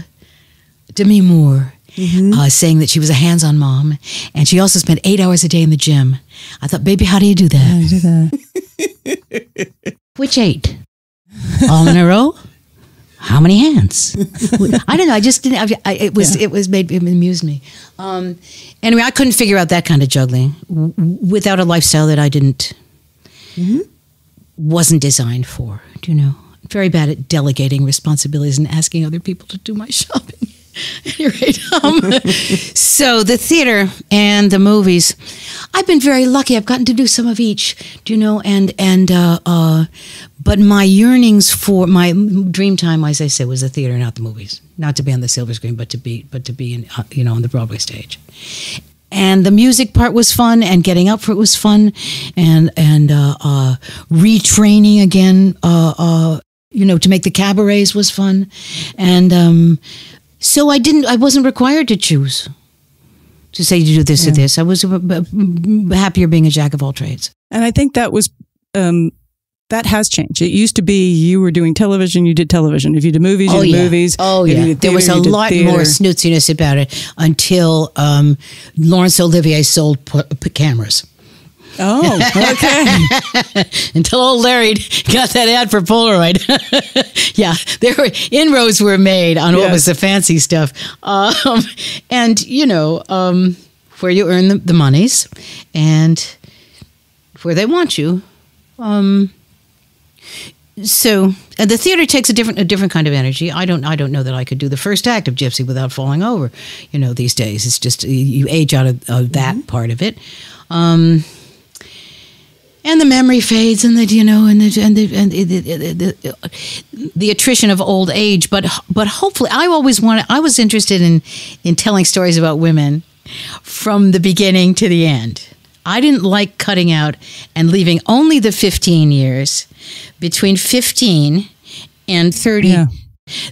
Demi Moore. Uh, saying that she was a hands-on mom, and she also spent eight hours a day in the gym. I thought, baby, how do you do that? Which eight? All in a row? How many hands? I don't know. I just didn't. I, I, it was. It was made. It amused me. Um, anyway, I couldn't figure out that kind of juggling w- without a lifestyle that I didn't wasn't designed for. Do you know? Very bad at delegating responsibilities and asking other people to do my shopping. Um, so the theater and the movies, I've been very lucky. I've gotten to do some of each, do you know? And and uh, uh, but my yearnings for my dream time, as I say, was the theater, not the movies. Not to be on the silver screen, but to be but to be in uh, you know on the Broadway stage and the music part was fun and getting up for it was fun and and uh, uh, retraining again uh, uh, you know to make the cabarets was fun and um, so i didn't i wasn't required to choose to say to do this or this i was uh, happier being a jack of all trades And I think that was um, that has changed. It used to be you were doing television, you did television. If you did movies, you Oh did yeah. movies. Oh yeah. did there was a lot theater. more snootsiness about it until um, Laurence Olivier sold p- p- cameras. Oh, okay. Until old Larry got that ad for Polaroid. yeah, there were inroads were made on what was the fancy stuff, um, and you know um, where you earn the, the monies and where they want you. Um, so and the theater takes a different a different kind of energy. I don't I don't know that I could do the first act of Gypsy without falling over. You know, these days it's just you age out of, of that part of it. Um, and the memory fades, and the you know, and the and the and the, the, the, the attrition of old age. But but hopefully, I always wanted. I was interested in in telling stories about women from the beginning to the end. I didn't like cutting out and leaving only the fifteen years between fifteen and thirty. Yeah.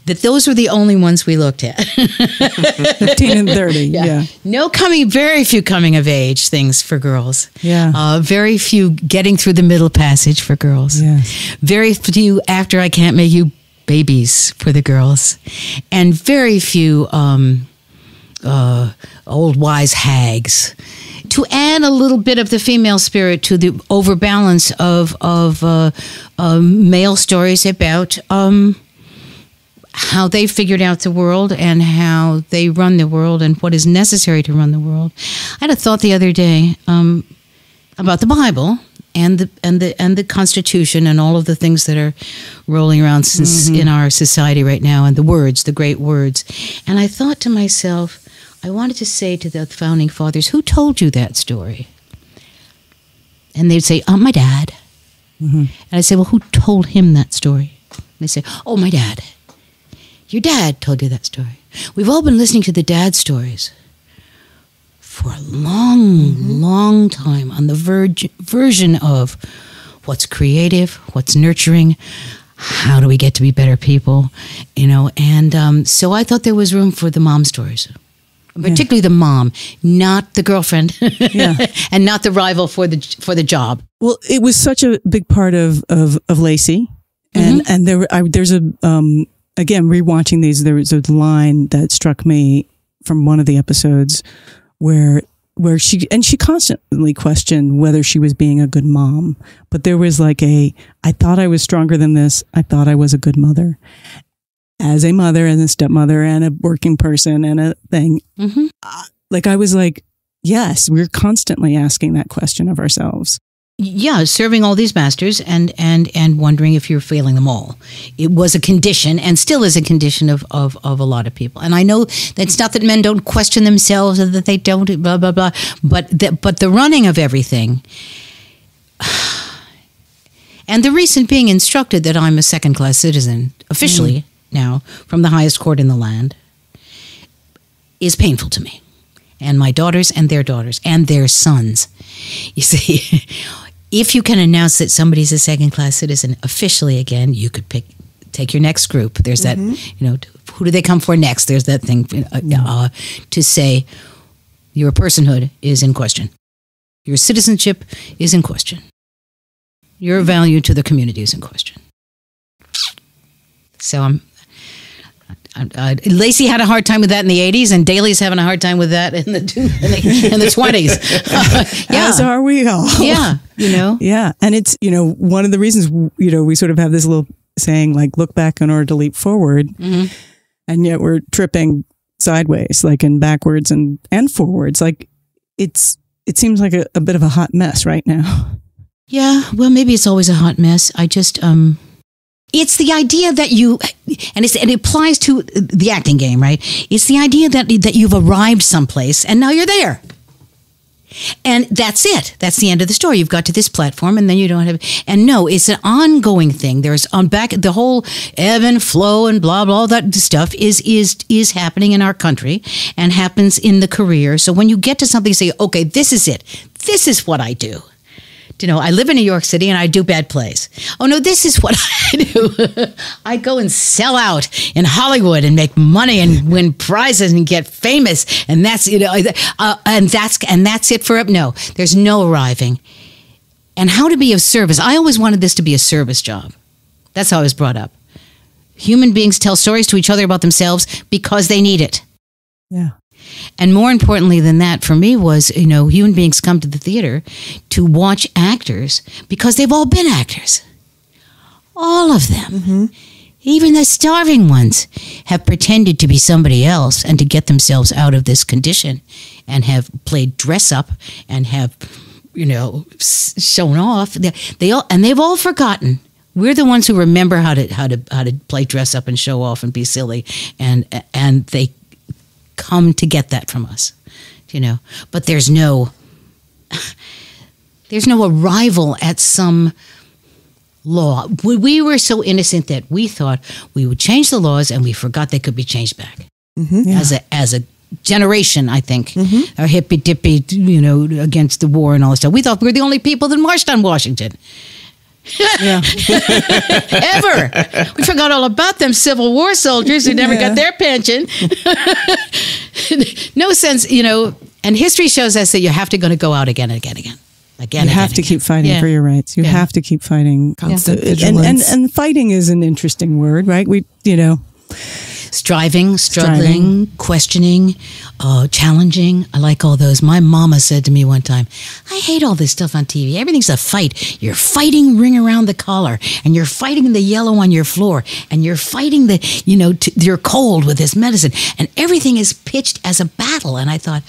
That those were the only ones we looked at. 15 and 30. Yeah. No coming, very few coming of age things for girls. Yeah. Uh, very few getting through the middle passage for girls. Yes. Very few after I can't make you babies for the girls, and very few um, uh, old wise hags. To add a little bit of the female spirit to the overbalance of of uh, uh, male stories about um, how they figured out the world and how they run the world and what is necessary to run the world. I had a thought the other day um, about the Bible and the and the and the Constitution and all of the things that are rolling around since mm-hmm. in our society right now and the words, the great words. And I thought to myself, I wanted to say to the founding fathers, who told you that story? And they'd say, Oh, my dad. Mm-hmm. And I'd say, Well, who told him that story? And they say, Oh, my dad. Your dad told you that story. We've all been listening to the dad stories for a long, long time on the verge, version of what's creative, what's nurturing, how do we get to be better people, you know. And um, so I thought there was room for the mom stories, particularly the mom, not the girlfriend, Yeah. and not the rival for the for the job. Well, it was such a big part of of, of Lacey, and Mm-hmm. and there I, there's a um again rewatching these. There was a line that struck me from one of the episodes where where she and she constantly questioned whether she was being a good mom, but there was like a I thought I was stronger than this. I thought I was a good mother. As a mother and a stepmother and a working person and a thing, Mm-hmm. like I was like, yes, we're constantly asking that question of ourselves. Yeah serving all these masters and and and wondering if you're failing them all. It was a condition and still is a condition of of, of a lot of people. And i know that it's not that men don't question themselves or that they don't blah blah blah but the, but the running of everything and the recent being instructed that i'm a second class citizen officially mm. now from the highest court in the land is painful to me. And my daughters and their daughters and their sons. You see, if you can announce that somebody's a second class citizen officially again, you could pick take your next group. There's that, you know, who do they come for next? There's that thing uh, uh, to say your personhood is in question, your citizenship is in question, your value to the community is in question. So I'm. Uh, Lacey had a hard time with that in the 80s, and Daly's having a hard time with that in the in the, in the 20s. yeah. As are we all. yeah, you know. Yeah. And it's, you know, one of the reasons, you know, we sort of have this little saying like, look back in order to leap forward. Mhm. And yet we're tripping sideways, like and backwards and, and forwards. Like it's, it seems like a, a bit of a hot mess right now. Yeah, well, maybe it's always a hot mess. I just, um, it's the idea that you, and it applies to the acting game, right? It's the idea that that you've arrived someplace and now you're there, and that's it. That's the end of the story. You've got to this platform, and then you don't have. And no, it's an ongoing thing. There's on back the whole ebb and flow and blah blah All that stuff is is is happening in our country and happens in the career. So when you get to something, you say, okay, this is it. This is what I do you know, I live in New York City and I do bad plays. Oh no, this is what I do. I go and sell out in Hollywood and make money and win prizes and get famous, and that's you know, uh, and that's and that's it for up. no. There's no arriving. and how to be of service. I always wanted this to be a service job. That's how I was brought up. Human beings tell stories to each other about themselves because they need it. Yeah. And more importantly than that, for me, was you know, human beings come to the theater to watch actors because they've all been actors. All of them. Mm-hmm. Even the starving ones have pretended to be somebody else and to get themselves out of this condition and have played dress up and have, you know, shown off. They, they all, and they've all forgotten. We're the ones who remember how to how to how to play dress up and show off and be silly, and and they come to get that from us, you know. But there's no there's no arrival at some law. We, we were so innocent that we thought we would change the laws, and we forgot they could be changed back mm-hmm. Yeah. as a as a generation. I think mm-hmm. a hippy dippy, you know, against the war and all this stuff. We thought we were the only people that marched on Washington. Yeah. Ever. we forgot all about them Civil War soldiers who never Yeah. got their pension. no sense, you know. And history shows us that you have to going to go out again and again and again. Again, You again, have to again. keep fighting Yeah. for your rights. You Yeah. have to keep fighting. Constant uh, And, and and fighting is an interesting word, right? We, you know, striving, struggling, questioning, uh, challenging. I like all those. My mama said to me one time, I hate all this stuff on TV. Everything's a fight. You're fighting ring around the collar and you're fighting the yellow on your floor and you're fighting the, you know, t- you're cold with this medicine and everything is pitched as a battle. And I thought,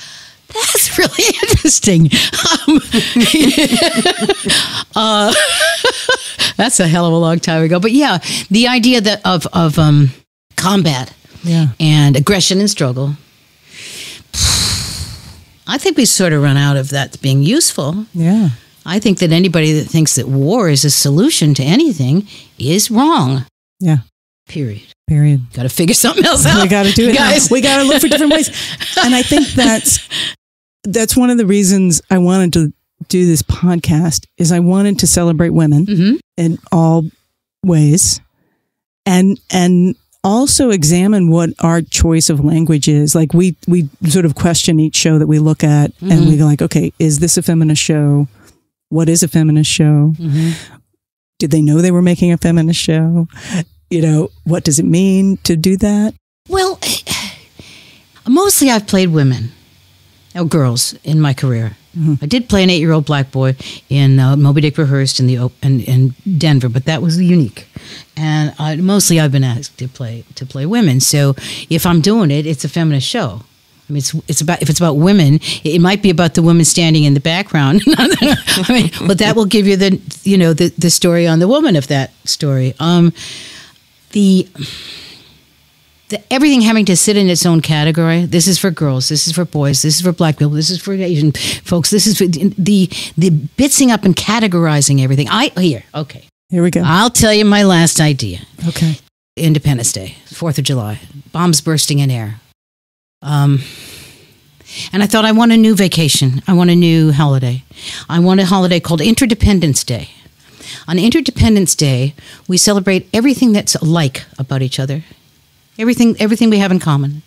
that's really interesting. Um, uh, that's a hell of a long time ago. But yeah, the idea that of, of um, combat yeah. and aggression and struggle. I think we sort of run out of that being useful. Yeah. I think that anybody that thinks that war is a solution to anything is wrong. Yeah. Period. Period. Got to figure something else out. we got to do it now. We got to look for different ways. And I think that's that's one of the reasons I wanted to do this podcast is I wanted to celebrate women Mhm. in all ways and and also examine what our choice of language is. Like we we sort of question each show that we look at and we mm-hmm. go like, okay, is this a feminist show? What is a feminist show? Mm-hmm. Did they know they were making a feminist show? You know, what does it mean to do that? Well, mostly I've played women or girls in my career. Mm-hmm. I did play an eight-year-old black boy in uh, Moby Dick rehearsed in the op- in, in Denver, but that was unique. And I, mostly I've been asked to play to play women. So if I'm doing it, it's a feminist show. I mean, it's it's about if it's about women, it might be about the woman standing in the background. I mean, but that will give you the you know the the story on the woman of that story. Um, the the, everything having to sit in its own category. This is for girls. This is for boys. This is for black people. This is for Asian folks. This is for the the, the bitsing up and categorizing everything. I here okay. Here we go. I'll tell you my last idea. Okay. Independence Day, Fourth of July, bombs bursting in air. Um, and I thought I want a new vacation. I want a new holiday. I want a holiday called Interdependence Day. On Interdependence Day, we celebrate everything that's alike about each other, everything everything we have in common.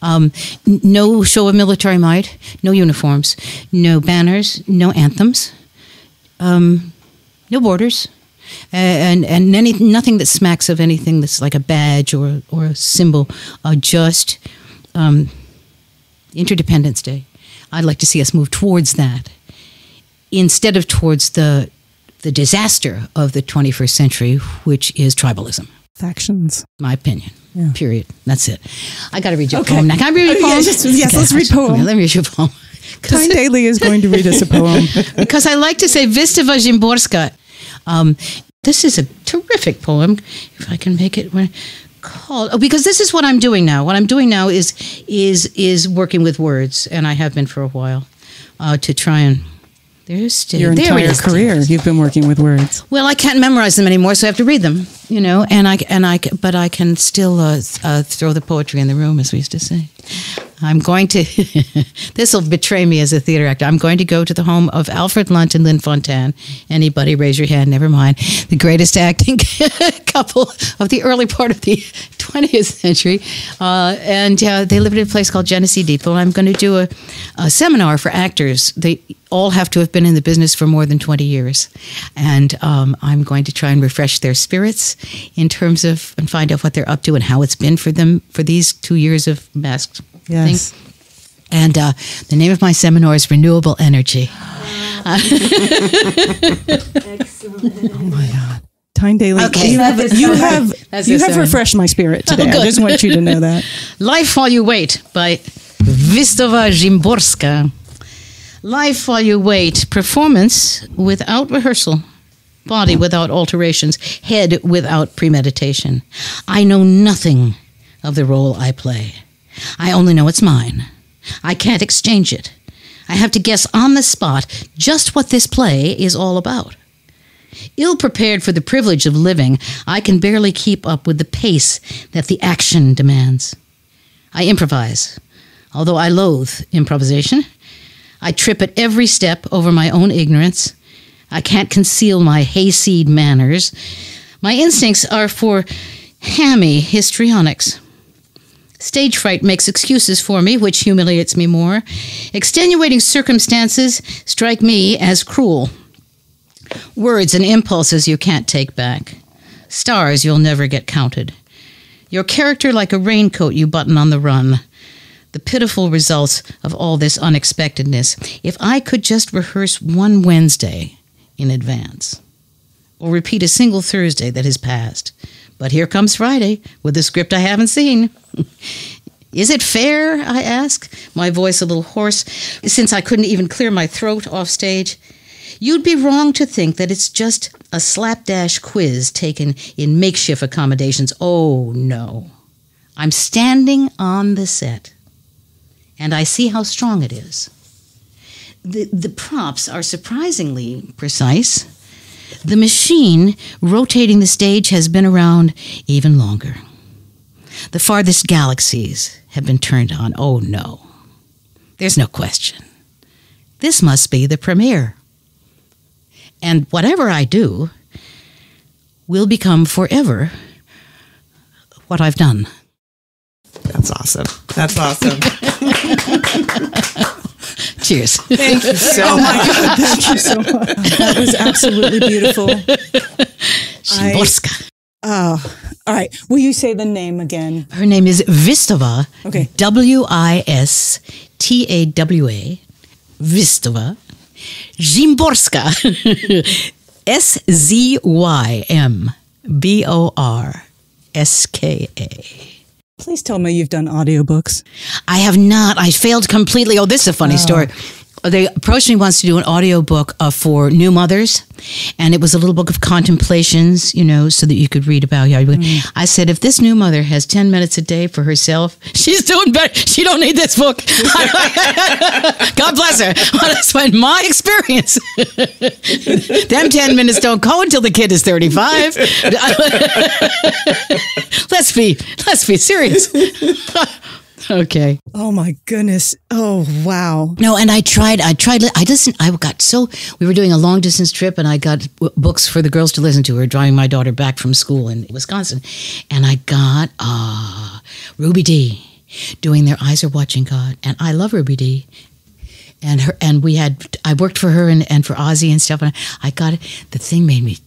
Um, no show of military might, no uniforms, no banners, no anthems, um, no borders, and and any nothing that smacks of anything that's like a badge or or a symbol. Uh, just um, Interdependence Day. I'd like to see us move towards that instead of towards the the disaster of the 21st century, which is tribalism. Factions. My opinion. Yeah. Period. That's it. I got to read your Okay. poem now. Can I read you a Oh, poem? yes, yes, let's read poem. Let me read your poem. poem. Tyne Daly is going to read us a poem. because I like to say Vistava Szymborska. Um, this is a terrific poem. If I can make it when- called oh, because this is what I'm doing now. What I'm doing now is is is working with words, and I have been for a while uh, to try and. There's still Your there entire career, you've been working with words. Well, I can't memorize them anymore, so I have to read them. You know, and I and I but I can still uh, uh, throw the poetry in the room, as we used to say. I'm going to, this will betray me as a theater actor. I'm going to go to the home of Alfred Lunt and Lynn Fontanne. Anybody raise your hand, never mind. The greatest acting couple of the early part of the 20th century. Uh, and uh, they lived in a place called Genesee Depot. I'm going to do a, a seminar for actors. They all have to have been in the business for more than 20 years. And um, I'm going to try and refresh their spirits in terms of, and find out what they're up to and how it's been for them for these two years of masked Yes. thing. And uh, the name of my seminar is Renewable Energy. Excellent! Tyne Daly, Okay. you have That is you have you have refreshed my spirit today. I just want you to know that. Life While You Wait by Vistova Szymborska. Life While You Wait, performance without rehearsal, body without alterations, head without premeditation. I know nothing of the role I play. I only know it's mine. I can't exchange it. I have to guess on the spot just what this play is all about. Ill prepared for the privilege of living, I can barely keep up with the pace that the action demands. I improvise, although I loathe improvisation. I trip at every step over my own ignorance. I can't conceal my hayseed manners. My instincts are for hammy histrionics. Stage fright makes excuses for me, which humiliates me more. Extenuating circumstances strike me as cruel. Words and impulses you can't take back. Stars you'll never get counted. Your character like a raincoat you button on the run. The pitiful results of all this unexpectedness. If I could just rehearse one Wednesday in advance, or repeat a single Thursday that has passed. But here comes Friday with a script I haven't seen. Is it fair? I ask, my voice a little hoarse, since I couldn't even clear my throat off stage. You'd be wrong to think that it's just a slapdash quiz taken in makeshift accommodations. Oh, no. I'm standing on the set, and I see how strong it is. The, the props are surprisingly precise. The machine rotating the stage has been around even longer. The farthest galaxies have been turned on. Oh, no. There's no question. This must be the premiere. And whatever I do will become forever what I've done. That's awesome. That's awesome. Cheers. Thank you so oh much. Thank you so much. That was absolutely beautiful. I- Szymborska. Oh, all right. Will you say the name again? Her name is Vistova. Okay. W I S T A W A. Vistova. Szymborska. S Z Y M B O R S K A. Please tell me you've done audiobooks. I have not. I failed completely. Oh, this is a funny oh. story. They approached me once to do an audiobook uh, for new mothers, and it was a little book of contemplations, you know, so that you could read about. Yeah, I said, if this new mother has ten minutes a day for herself, she's doing better. She don't need this book. God bless her. Well, that's been my experience. Them ten minutes don't go until the kid is thirty-five. let's be let's be serious. Okay. Oh my goodness. Oh wow. No, and I tried. I tried. I listened. I got so. We were doing a long distance trip, and I got w- books for the girls to listen to. We were driving my daughter back from school in Wisconsin, and I got uh, Ruby Dee doing their eyes are watching God, and I love Ruby Dee. And her and we had. I worked for her and, and for Ossie and stuff, and I, I got it. The thing made me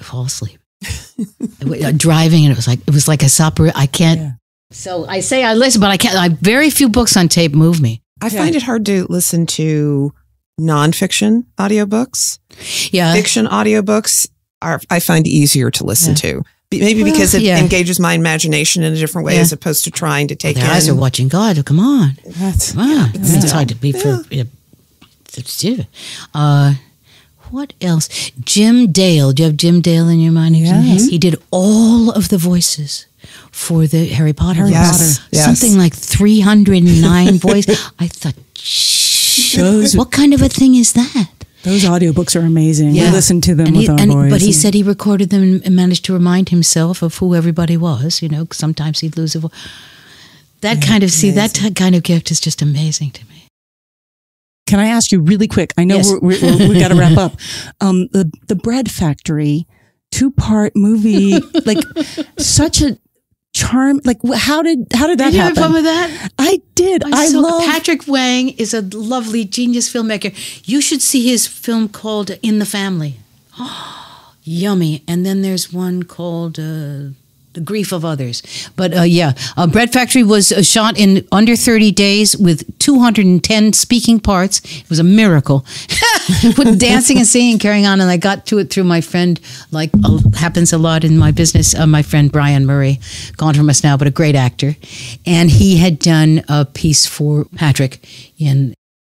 fall asleep. Uh, driving, and it was like it was like a supper. I can't. Yeah. So I say I listen, but I can't. I very few books on tape move me. I find it hard to listen to nonfiction audiobooks. Yeah. Fiction audiobooks are I find easier to listen to. Maybe Well, because it yeah. engages my imagination in a different way Yeah. as opposed to trying to take Their eyes are watching God. Oh, Come on. That's Wow. it's still. hard to be for. Yeah. It's- yeah. Uh, what else? Jim Dale. Do you have Jim Dale in your mind? Yes. He did all of the voices for the Harry Potter. Harry Yes, Potter. yes. Something like 309 voices. I thought, shh. Those- What kind of a thing is that? those audiobooks are amazing. We listen to them and with he, our and- boys. But he said he recorded them and managed to remind himself of who everybody was. You know, sometimes he'd lose a voice. that kind of see that kind of gift is just amazing to me. Can I ask you really quick? I know Yes. we're, we're, we're, we got to wrap up. Um, the the Bread Factory two part movie, like such a charm. Like how did how did that Did you have happen? fun with that? I did. I so love Patrick Wang is a lovely genius filmmaker. You should see his film called In the Family. Yummy. And then there's one called uh, The Grief of Others. But uh, yeah, uh, Bread Factory was uh, shot in under 30 days with 210 speaking parts. It was a miracle. with dancing and singing carrying on. And I got to it through my friend, like happens a lot in my business, uh, my friend Brian Murray, gone from us now, but a great actor. And he had done a piece for Patrick in,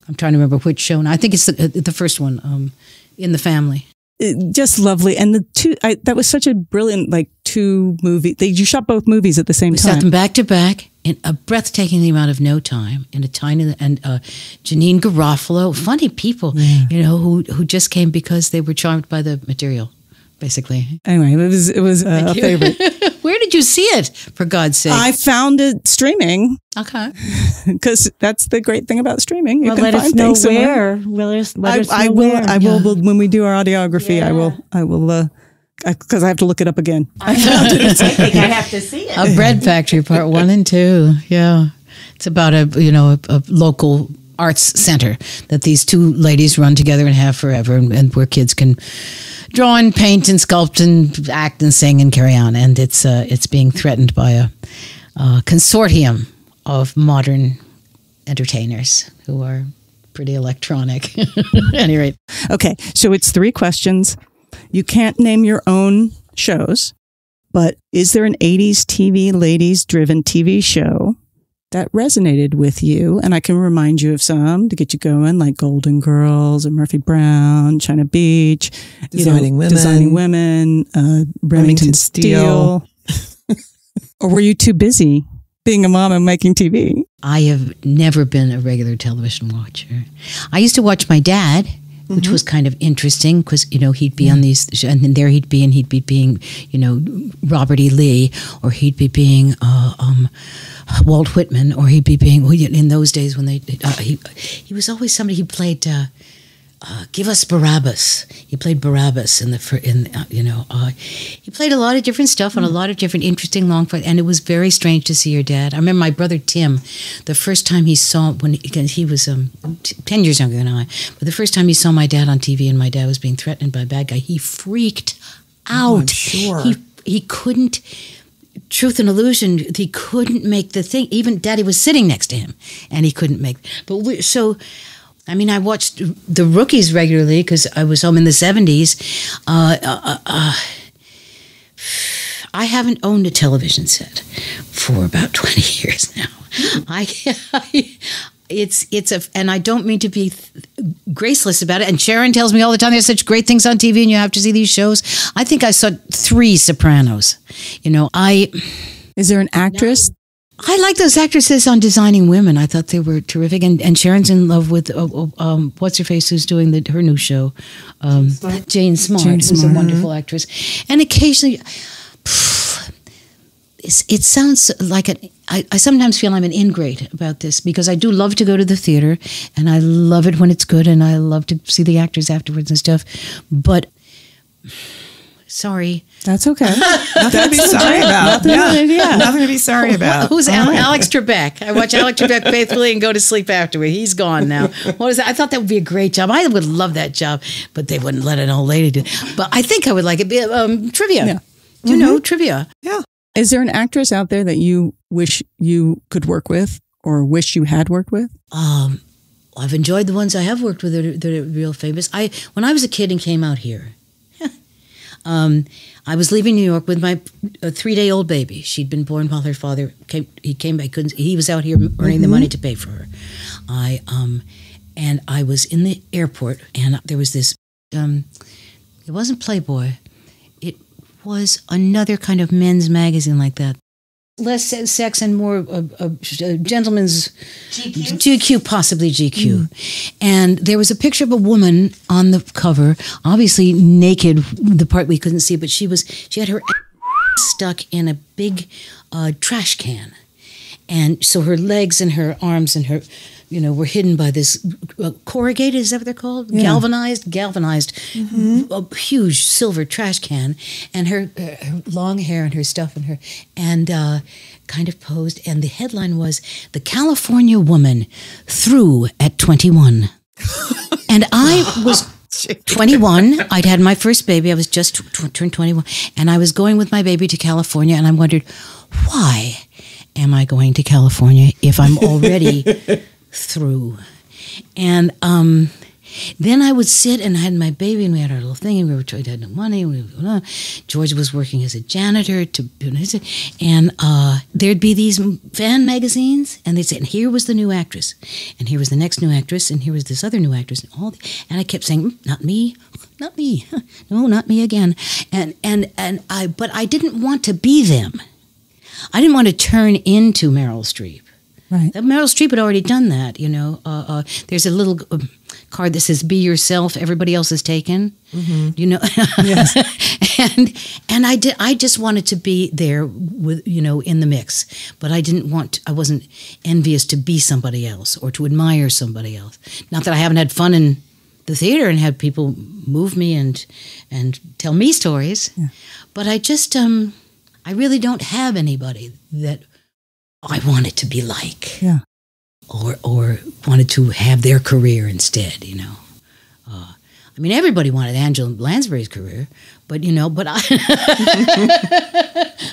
I'm trying to remember which show. now. I think it's the, uh, the first one, um, In the Family. Just lovely. And the two I, that was such a brilliant like two movie. They you shot both movies at the same We time. sat them back to back in a breathtaking amount of no time in a tiny and uh, Janeane Garofalo, funny people, you know, who who just came because they were charmed by the material, basically. Anyway, it was it was uh, a favorite. Where did you see it? For God's sake! I found it streaming okay. because that's the great thing about streaming. You Well, can let find us know things somewhere. where. Will us, let I, us know I will. where. I will. will- When we do our audiography, I will. I will. uh because I have to look it up again. I think I have to see it. A bread factory, part one and two. Yeah, it's about a you know a, a local arts center that these two ladies run together and have forever, and, and where kids can draw and paint and sculpt and act and sing and carry on. And it's uh, it's being threatened by a, a consortium of modern entertainers who are pretty electronic. At any rate, Okay, so it's three questions. You can't name your own shows, but is there an 80s TV ladies driven TV show that resonated with you? And I can remind you of some to get you going, like Golden Girls and Murphy Brown, China Beach, you know, Designing Women. Designing Women, uh, Remington, Remington Steele. or were you too busy being a mom and making TV? I have never been a regular television watcher. I used to watch my dad, which was kind of interesting because you know he'd be on these, and then there he'd be, and he'd be being, you know, Robert E. Lee, or he'd be being uh, um, Walt Whitman, or he'd be being in those days when they uh, he he was always somebody he played. Uh, uh, give us Barabbas. He played Barabbas in the in uh, you know uh, he played a lot of different stuff on a lot of different interesting long fight, and it was very strange to see your dad. I remember my brother Tim, the first time he saw when again he was um t- ten years younger than I, but the first time he saw my dad on TV and my dad was being threatened by a bad guy, he freaked out. sure. He he couldn't. Truth and illusion. He couldn't make the thing. Even Daddy was sitting next to him, and he couldn't make. But we, so I mean, I watched the rookies regularly because I was home in the 70s. Uh, uh, uh, I haven't owned a television set for about 20 years now. I, it's, it's a, and I don't mean to be th- graceless about it. And Sharon tells me all the time there's such great things on TV and you have to see these shows. I think I saw three Sopranos. You know, I, Is there an actress? I like those actresses on Designing Women. I thought they were terrific, and, and Sharon's in love with uh, uh, um, what's her face, who's doing the, her new show, um, Jane Smart, Jane who's Smart. a wonderful actress, and occasionally. It's, it sounds like an. I, I sometimes feel I'm an ingrate about this because I do love to go to the theater and I love it when it's good and I love to see the actors afterwards and stuff. But sorry, That's okay. Nothing to be sorry about. Nothing yeah. to- yeah. Nothing to be sorry about. Who's Al- Alex Trebek? I watch Alex Trebek faithfully and go to sleep afterward. He's gone now. What is that? I thought that would be a great job. I would love that job, but they wouldn't let an old lady do. it. But I think I would like it. Be um, trivia. Yeah. Do you know trivia? Yeah. Is there an actress out there that you wish you could work with or wish you had worked with? Um, I've enjoyed the ones I have worked with that are, that are real famous. I when I was a kid and came out here, um, I was leaving New York with my three day old baby. She'd been born while her father came. He came back. Couldn't. He was out here earning the money to pay for her. I um, and I was in the airport, and there was this. Um, it wasn't Playboy. It was another kind of men's magazine like that. Less sex and more uh, uh, gentlemen's GQ, possibly GQ. And there was a picture of a woman on the cover, obviously naked, the part we couldn't see, but she was she had her stuck in a big uh, trash can. And so her legs and her arms and her, you know, were hidden by this uh, corrugated. Is that what they're called? Galvanized, galvanized, a huge silver trash can, and her, her, her long hair and her stuff and her, and uh, kind of posed. And the headline was "The California Woman Through at 21." and I was 21. I'd had my first baby. I was just tw- turned 21. And I was going with my baby to California. And I wondered, why am I going to California if I'm already through? And um, then I would sit and I had my baby and we had our little thing and we were trying to have no money. We, Georg was working as a janitor to, and uh, there'd be these fan magazines and they'd say, and here was the new actress, and here was the next new actress, and here was this other new actress, and all. The, and I kept saying, "Mm, not me, not me, no, not me again. And and and I, but I didn't want to be them. I didn't want to turn into Meryl Streep. Right. Meryl Streep had already done that, you know. Uh, uh, there's a little um, card that says "Be yourself." Everybody else is taken. You know. and and I did. I just wanted to be there with you know in the mix, but I didn't want. I wasn't envious to be somebody else or to admire somebody else. Not that I haven't had fun in the theater and had people move me and and tell me stories, but I just um I really don't have anybody that I wanted to be like Yeah. or or wanted to have their career instead. You know, uh, I mean, everybody wanted Angela Lansbury's career, but you know, but I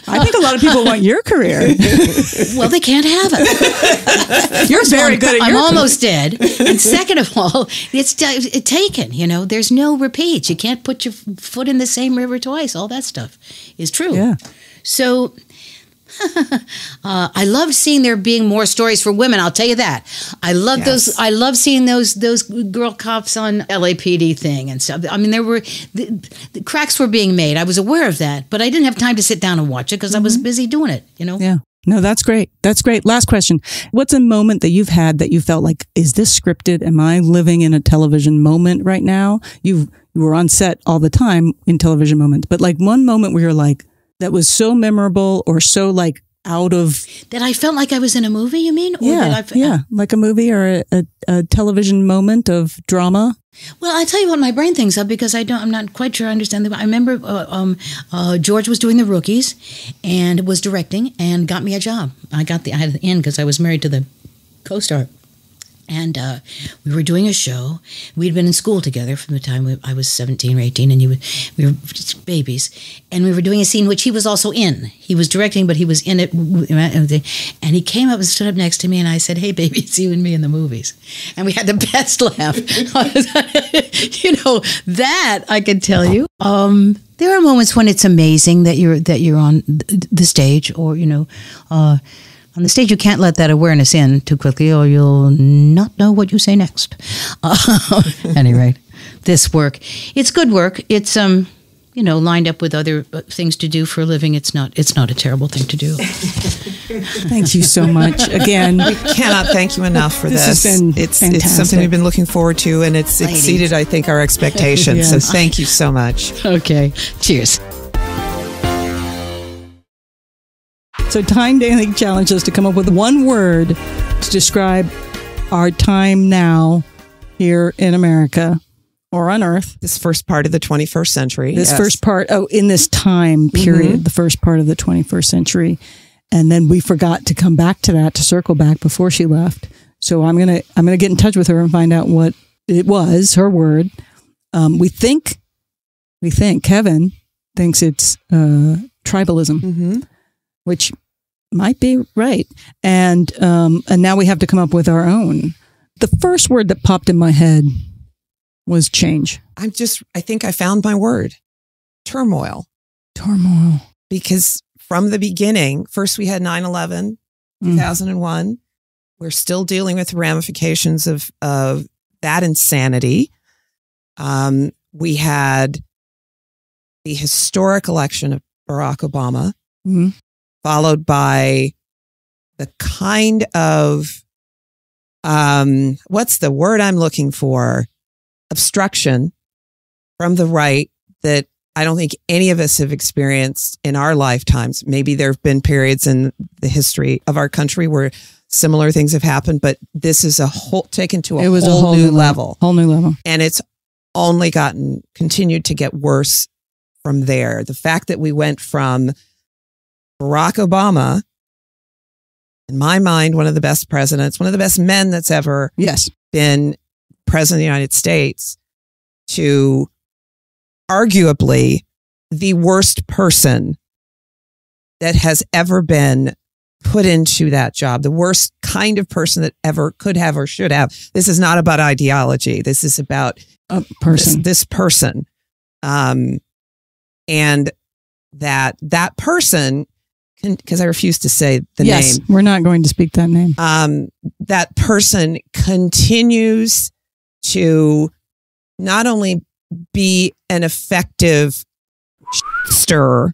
I think a lot of people want your career. well, they can't have it. You're very good at I'm almost dead, and second of all, it's ta- it taken. You know, there's no repeats. You can't put your f- foot in the same river twice. All that stuff is true. Yeah. So. uh, I loved seeing there being more stories for women. I'll tell you that. I love those. I love seeing those those girl cops on LAPD thing and stuff. I mean, there were the, the cracks were being made. I was aware of that, but I didn't have time to sit down and watch it because I was busy doing it. You know. Mm-hmm. Yeah. No, that's great. That's great. Last question. What's a moment that you've had that you felt like, is this scripted? Am I living in a television moment right now? You you were on set all the time in television moments, but like one moment where you're like, that was so memorable or so like out of That I felt like I was in a movie. You mean? Or yeah That I, f- yeah like a movie or a, a, a television moment of drama. Well, I tell you what, my brain thinks of because I don't. I'm not quite sure I understand. The, I remember uh, um, uh, Georg was doing the rookies, and was directing, and got me a job. I got the I had the in because I was married to the co-star, and uh, we were doing a show. We'd been in school together from the time we, I was 17 or 18, and was, we were just babies. And we were doing a scene which he was also in. He was directing, but he was in it. And he came up and stood up next to me, and I said, "Hey, baby, it's you and me in the movies." And we had the best laugh. you know that I can tell you. Um, there are moments when it's amazing that you're that you're on the stage, or you know. Uh, on the stage, you can't let that awareness in too quickly, or you'll not know what you say next. Uh, any rate, this work, it's good work. It's um, you know, lined up with other uh, things to do for a living. It's not. It's not a terrible thing to do. Thank you so much again. We cannot thank you enough for This this. has been it's it's something we've been looking forward to, and it's Ladies. exceeded, I think, our expectations. Yes. So thank you so much. okay. Cheers. So Tyne Daly challenged us to come up with one word to describe our time now here in America or on Earth. This first part of the 21st century. This yes. first part, oh, in this time period, the first part of the 21st century. And then we forgot to come back to that to circle back before she left. So I'm gonna I'm gonna get in touch with her and find out what it was, her word. Um, we think we think Kevin thinks it's uh, tribalism Mhm. Which might be right. And um, and now we have to come up with our own. The first word that popped in my head was change, I'm just, I think I found my word turmoil. turmoil. Because from the beginning, first we had 9 11, Mm. 2001. We're still dealing with the ramifications of, of that insanity. Um, we had the historic election of Barack Obama, Mhm. Followed by the kind of um, what's the word I'm looking for? Obstruction from the right that I don't think any of us have experienced in our lifetimes. Maybe there have been periods in the history of our country where similar things have happened, but this is a whole taken to a, it was whole, a whole new level. Whole new level. And it's only gotten continued to get worse from there. The fact that we went from Barack Obama, in my mind, one of the best presidents, one of the best men that's ever Yes. been president of the United States to arguably the worst person that has ever been put into that job, the worst kind of person that ever could have or should have. This is not about ideology. This is about A this, person. this person. Um, and that that person because I refuse to say the yes. name We're not going to speak that name. um, that person continues to not only be an effective stirrer,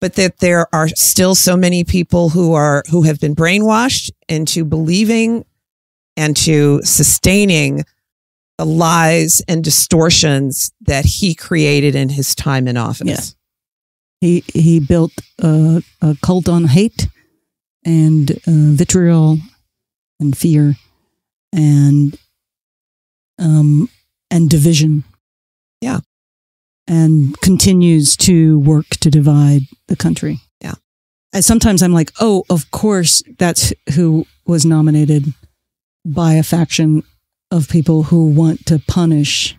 but that there are still so many people who are who have been brainwashed into believing and to sustaining the lies and distortions that he created in his time in office. He he built a, a cult on hate and uh, vitriol and fear and um and division. Yeah. And continues to work to divide the country. Yeah. And sometimes I'm like, oh, of course, that's who was nominated by a faction of people who want to punish.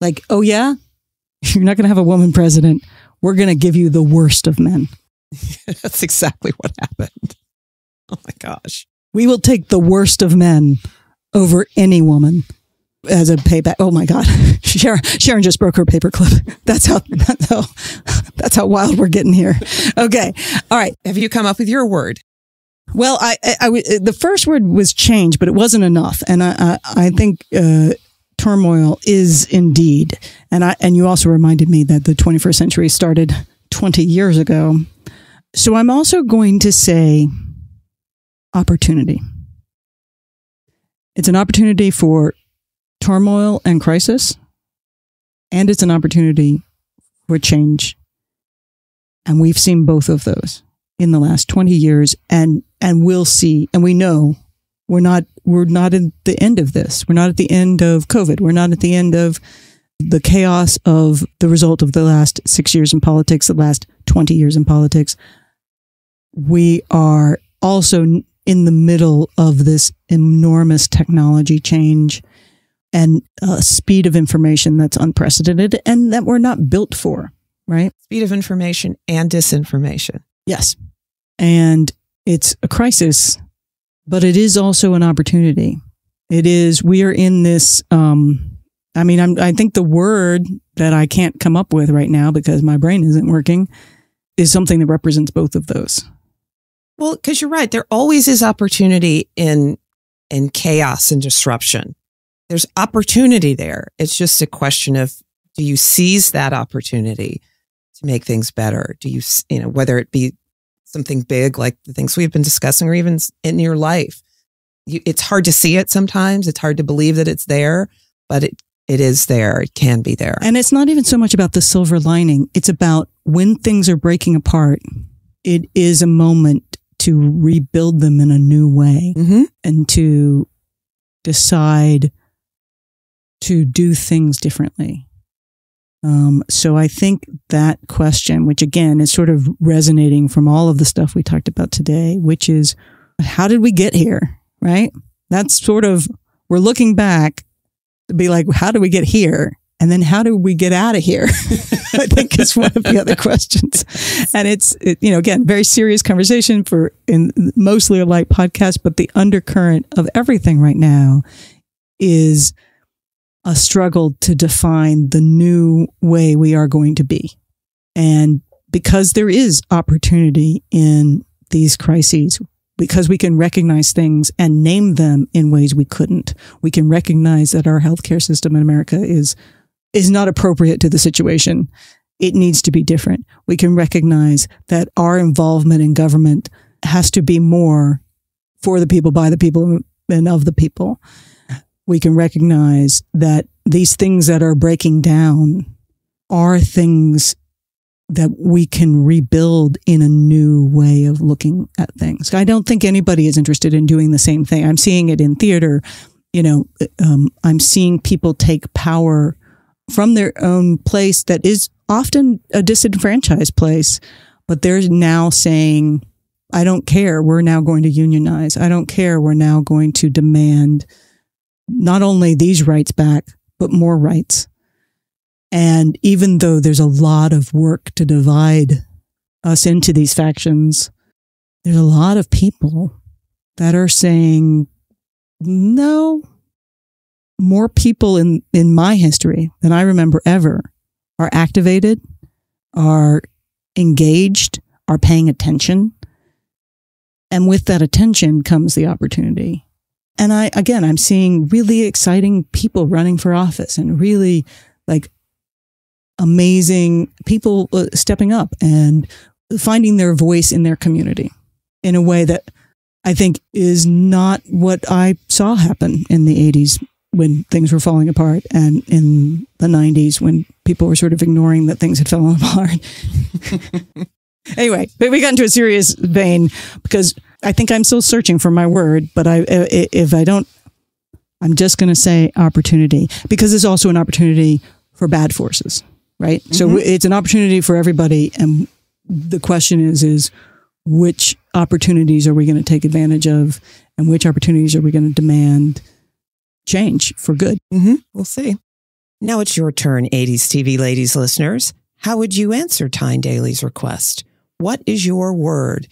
Like, oh yeah, you're not going to have a woman president. We're going to give you the worst of men. That's exactly what happened. Oh my gosh. We will take the worst of men over any woman as a payback. Oh my God. Sharon, Sharon just broke her paperclip. That's how, that's how, that's how wild we're getting here. Okay. All right. Have you come up with your word? Well, I, I, I the first word was change, but it wasn't enough. And I, I, I think, uh, turmoil is indeed. And I, and you also reminded me that the 21st century started 20 years ago. So I'm also going to say opportunity. It's an opportunity for turmoil and crisis, and it's an opportunity for change. And we've seen both of those in the last 20 years and and we'll see and we know we're not we're not at the end of this. We're not at the end of COVID. We're not at the end of the chaos of the result of the last 6 years in politics, the last 20 years in politics. We are also in the middle of this enormous technology change and uh, speed of information that's unprecedented and that we're not built for, right? Speed of information and disinformation. Yes. And it's a crisis, but it is also an opportunity. It is, we are in this, um, I mean, I'm, I think the word that I can't come up with right now because my brain isn't working is something that represents both of those. Well, because you're right. There always is opportunity in in chaos and disruption. There's opportunity there. It's just a question of do you seize that opportunity to make things better? Do you, you know, whether it be something big like the things we've been discussing or even in your life? You, it's hard to see it sometimes. It's hard to believe that it's there, but it, it is there. It can be there. And it's not even so much about the silver lining. It's about when things are breaking apart, it is a moment to rebuild them in a new way. hmm and to decide to do things differently. Um, so I think that question, which again is sort of resonating from all of the stuff we talked about today, which is how did we get here? Right? That's sort of, we're looking back to be like, how do we get here? And then how do we get out of here? I think is one of the other questions. And it's, it, you know, again, very serious conversation for in mostly a light podcast, but the undercurrent of everything right now is a struggle to define the new way we are going to be. And because there is opportunity in these crises, because we can recognize things and name them in ways we couldn't. We can recognize that our healthcare system in America is is not appropriate to the situation. It needs to be different. We can recognize that our involvement in government has to be more for the people, by the people, and of the people. We can recognize that these things that are breaking down are things that we can rebuild in a new way of looking at things. I don't think anybody is interested in doing the same thing. I'm seeing it in theater. You know, um, I'm seeing people take power from their own place that is often a disenfranchised place, but they're now saying, I don't care. We're now going to unionize. I don't care. We're now going to demand not only these rights back, but more rights. And even though there's a lot of work to divide us into these factions, there's a lot of people that are saying, no, more people in, in my history than I remember ever are activated, are engaged, are paying attention. And with that attention comes the opportunity. And I, again, I'm seeing really exciting people running for office and really like amazing people uh, stepping up and finding their voice in their community in a way that I think is not what I saw happen in the 80s when things were falling apart and in the 90s when people were sort of ignoring that things had fallen apart. anyway, but we got into a serious vein because I think I'm still searching for my word, but I if I don't I'm just going to say opportunity because it's also an opportunity for bad forces, right? So it's an opportunity for everybody and the question is is which opportunities are we going to take advantage of and which opportunities are we going to demand change for good? hmm We'll see. Now it's your turn, 80s TV ladies listeners. How would you answer Tyne Daly's request? What is your word?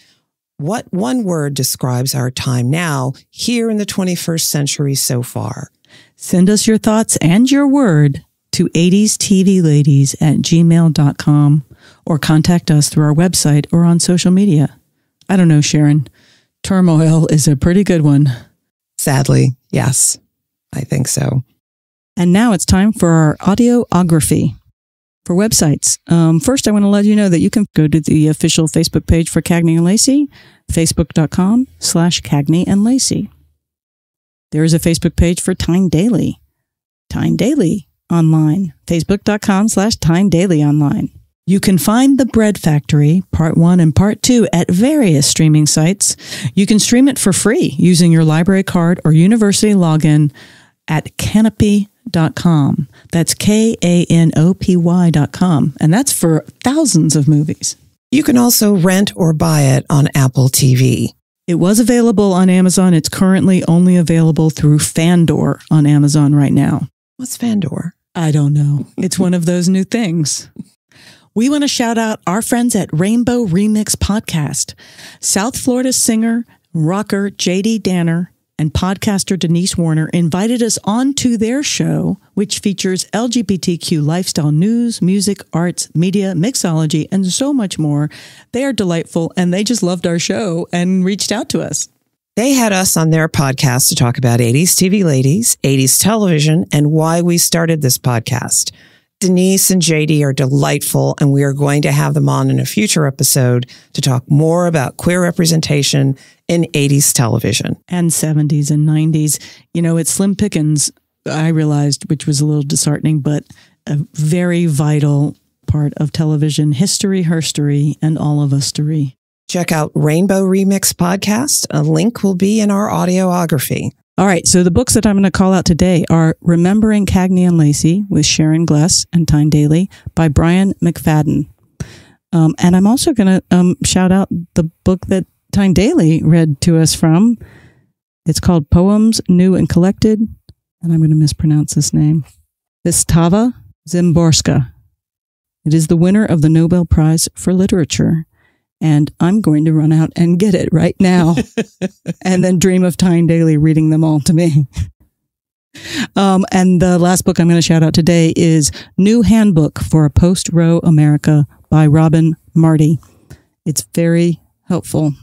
What one word describes our time now, here in the 21st century so far? Send us your thoughts and your word to 80stvladies at gmail.com or contact us through our website or on social media. I don't know, Sharon. Turmoil is a pretty good one. Sadly, yes, I think so. And now it's time for our audiography for websites. Um, first, I want to let you know that you can go to the official Facebook page for Cagney and Lacey, facebook.com slash Cagney and Lacey. There is a Facebook page for Tyne Daly, Tyne Daly online, facebook.com slash Tyne Daly online. You can find The Bread Factory, part one and part two, at various streaming sites. You can stream it for free using your library card or university login at kanopy.com. That's K A N O P Y.com. And that's for thousands of movies. You can also rent or buy it on Apple TV. It was available on Amazon. It's currently only available through Fandor on Amazon right now. What's Fandor? I don't know. It's one of those new things. We want to shout out our friends at Rainbow Remix Podcast. South Florida singer, rocker JD Danner and podcaster Denise Warner invited us onto their show, which features LGBTQ lifestyle news, music, arts, media, mixology, and so much more. They are delightful and they just loved our show and reached out to us. They had us on their podcast to talk about 80s TV ladies, 80s television, and why we started this podcast. Denise and JD are delightful, and we are going to have them on in a future episode to talk more about queer representation in 80s television. and 70s and 90s. You know, it's slim Pickens, I realized, which was a little disheartening, but a very vital part of television history, herstory, and all of us-tory. Check out Rainbow Remix Podcast. A link will be in our audiography. All right, so the books that I'm going to call out today are Remembering Cagney and Lacey with Sharon Gless and Tyne Daly by Brian McFadden. Um, and I'm also going to um, shout out the book that Tyne Daly read to us from. It's called Poems New and Collected, and I'm going to mispronounce this name. Vistava Szymborska. It is the winner of the Nobel Prize for Literature. And I'm going to run out and get it right now and then dream of Tyne Daly reading them all to me. Um, and the last book I'm going to shout out today is New Handbook for a Post Roe America by Robin Marty. It's very helpful.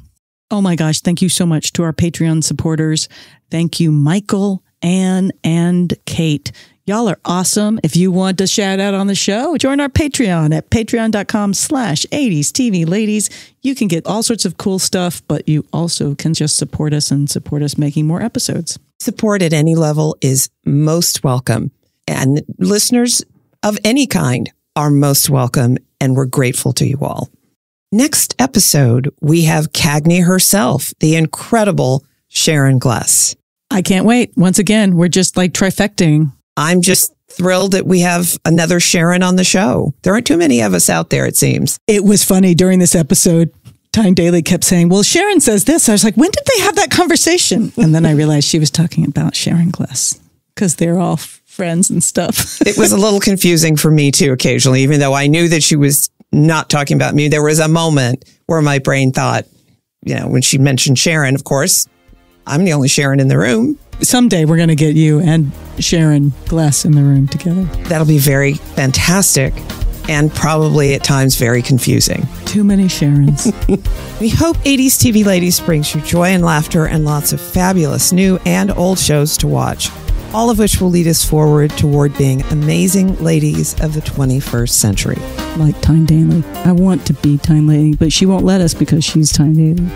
Oh my gosh, thank you so much to our Patreon supporters. Thank you, Michael, Anne, and Kate. Y'all are awesome. If you want to shout out on the show, join our Patreon at patreon.com slash 80s TV ladies. You can get all sorts of cool stuff, but you also can just support us and support us making more episodes. Support at any level is most welcome. And listeners of any kind are most welcome. and we're grateful to you all. Next episode, we have Cagney herself, the incredible Sharon Gless. I can't wait. Once again, we're just like trifecting. I'm just thrilled that we have another Sharon on the show. There aren't too many of us out there, it seems. It was funny during this episode. Tyne Daly kept saying, Well, Sharon says this. I was like, When did they have that conversation? And then I realized she was talking about Sharon Gless because they're all friends and stuff. It was a little confusing for me too, occasionally, even though I knew that she was not talking about me. There was a moment where my brain thought, you know, when she mentioned Sharon, of course, I'm the only Sharon in the room. Someday we're going to get you and Sharon Gless in the room together. That'll be very fantastic and probably at times very confusing. Too many Sharons. We hope 80s TV Ladies brings you joy and laughter and lots of fabulous new and old shows to watch, all of which will lead us forward toward being amazing ladies of the 21st century. like Tyne Daly. I want to be Tyne Daly, but she won't let us because she's Tyne Daly.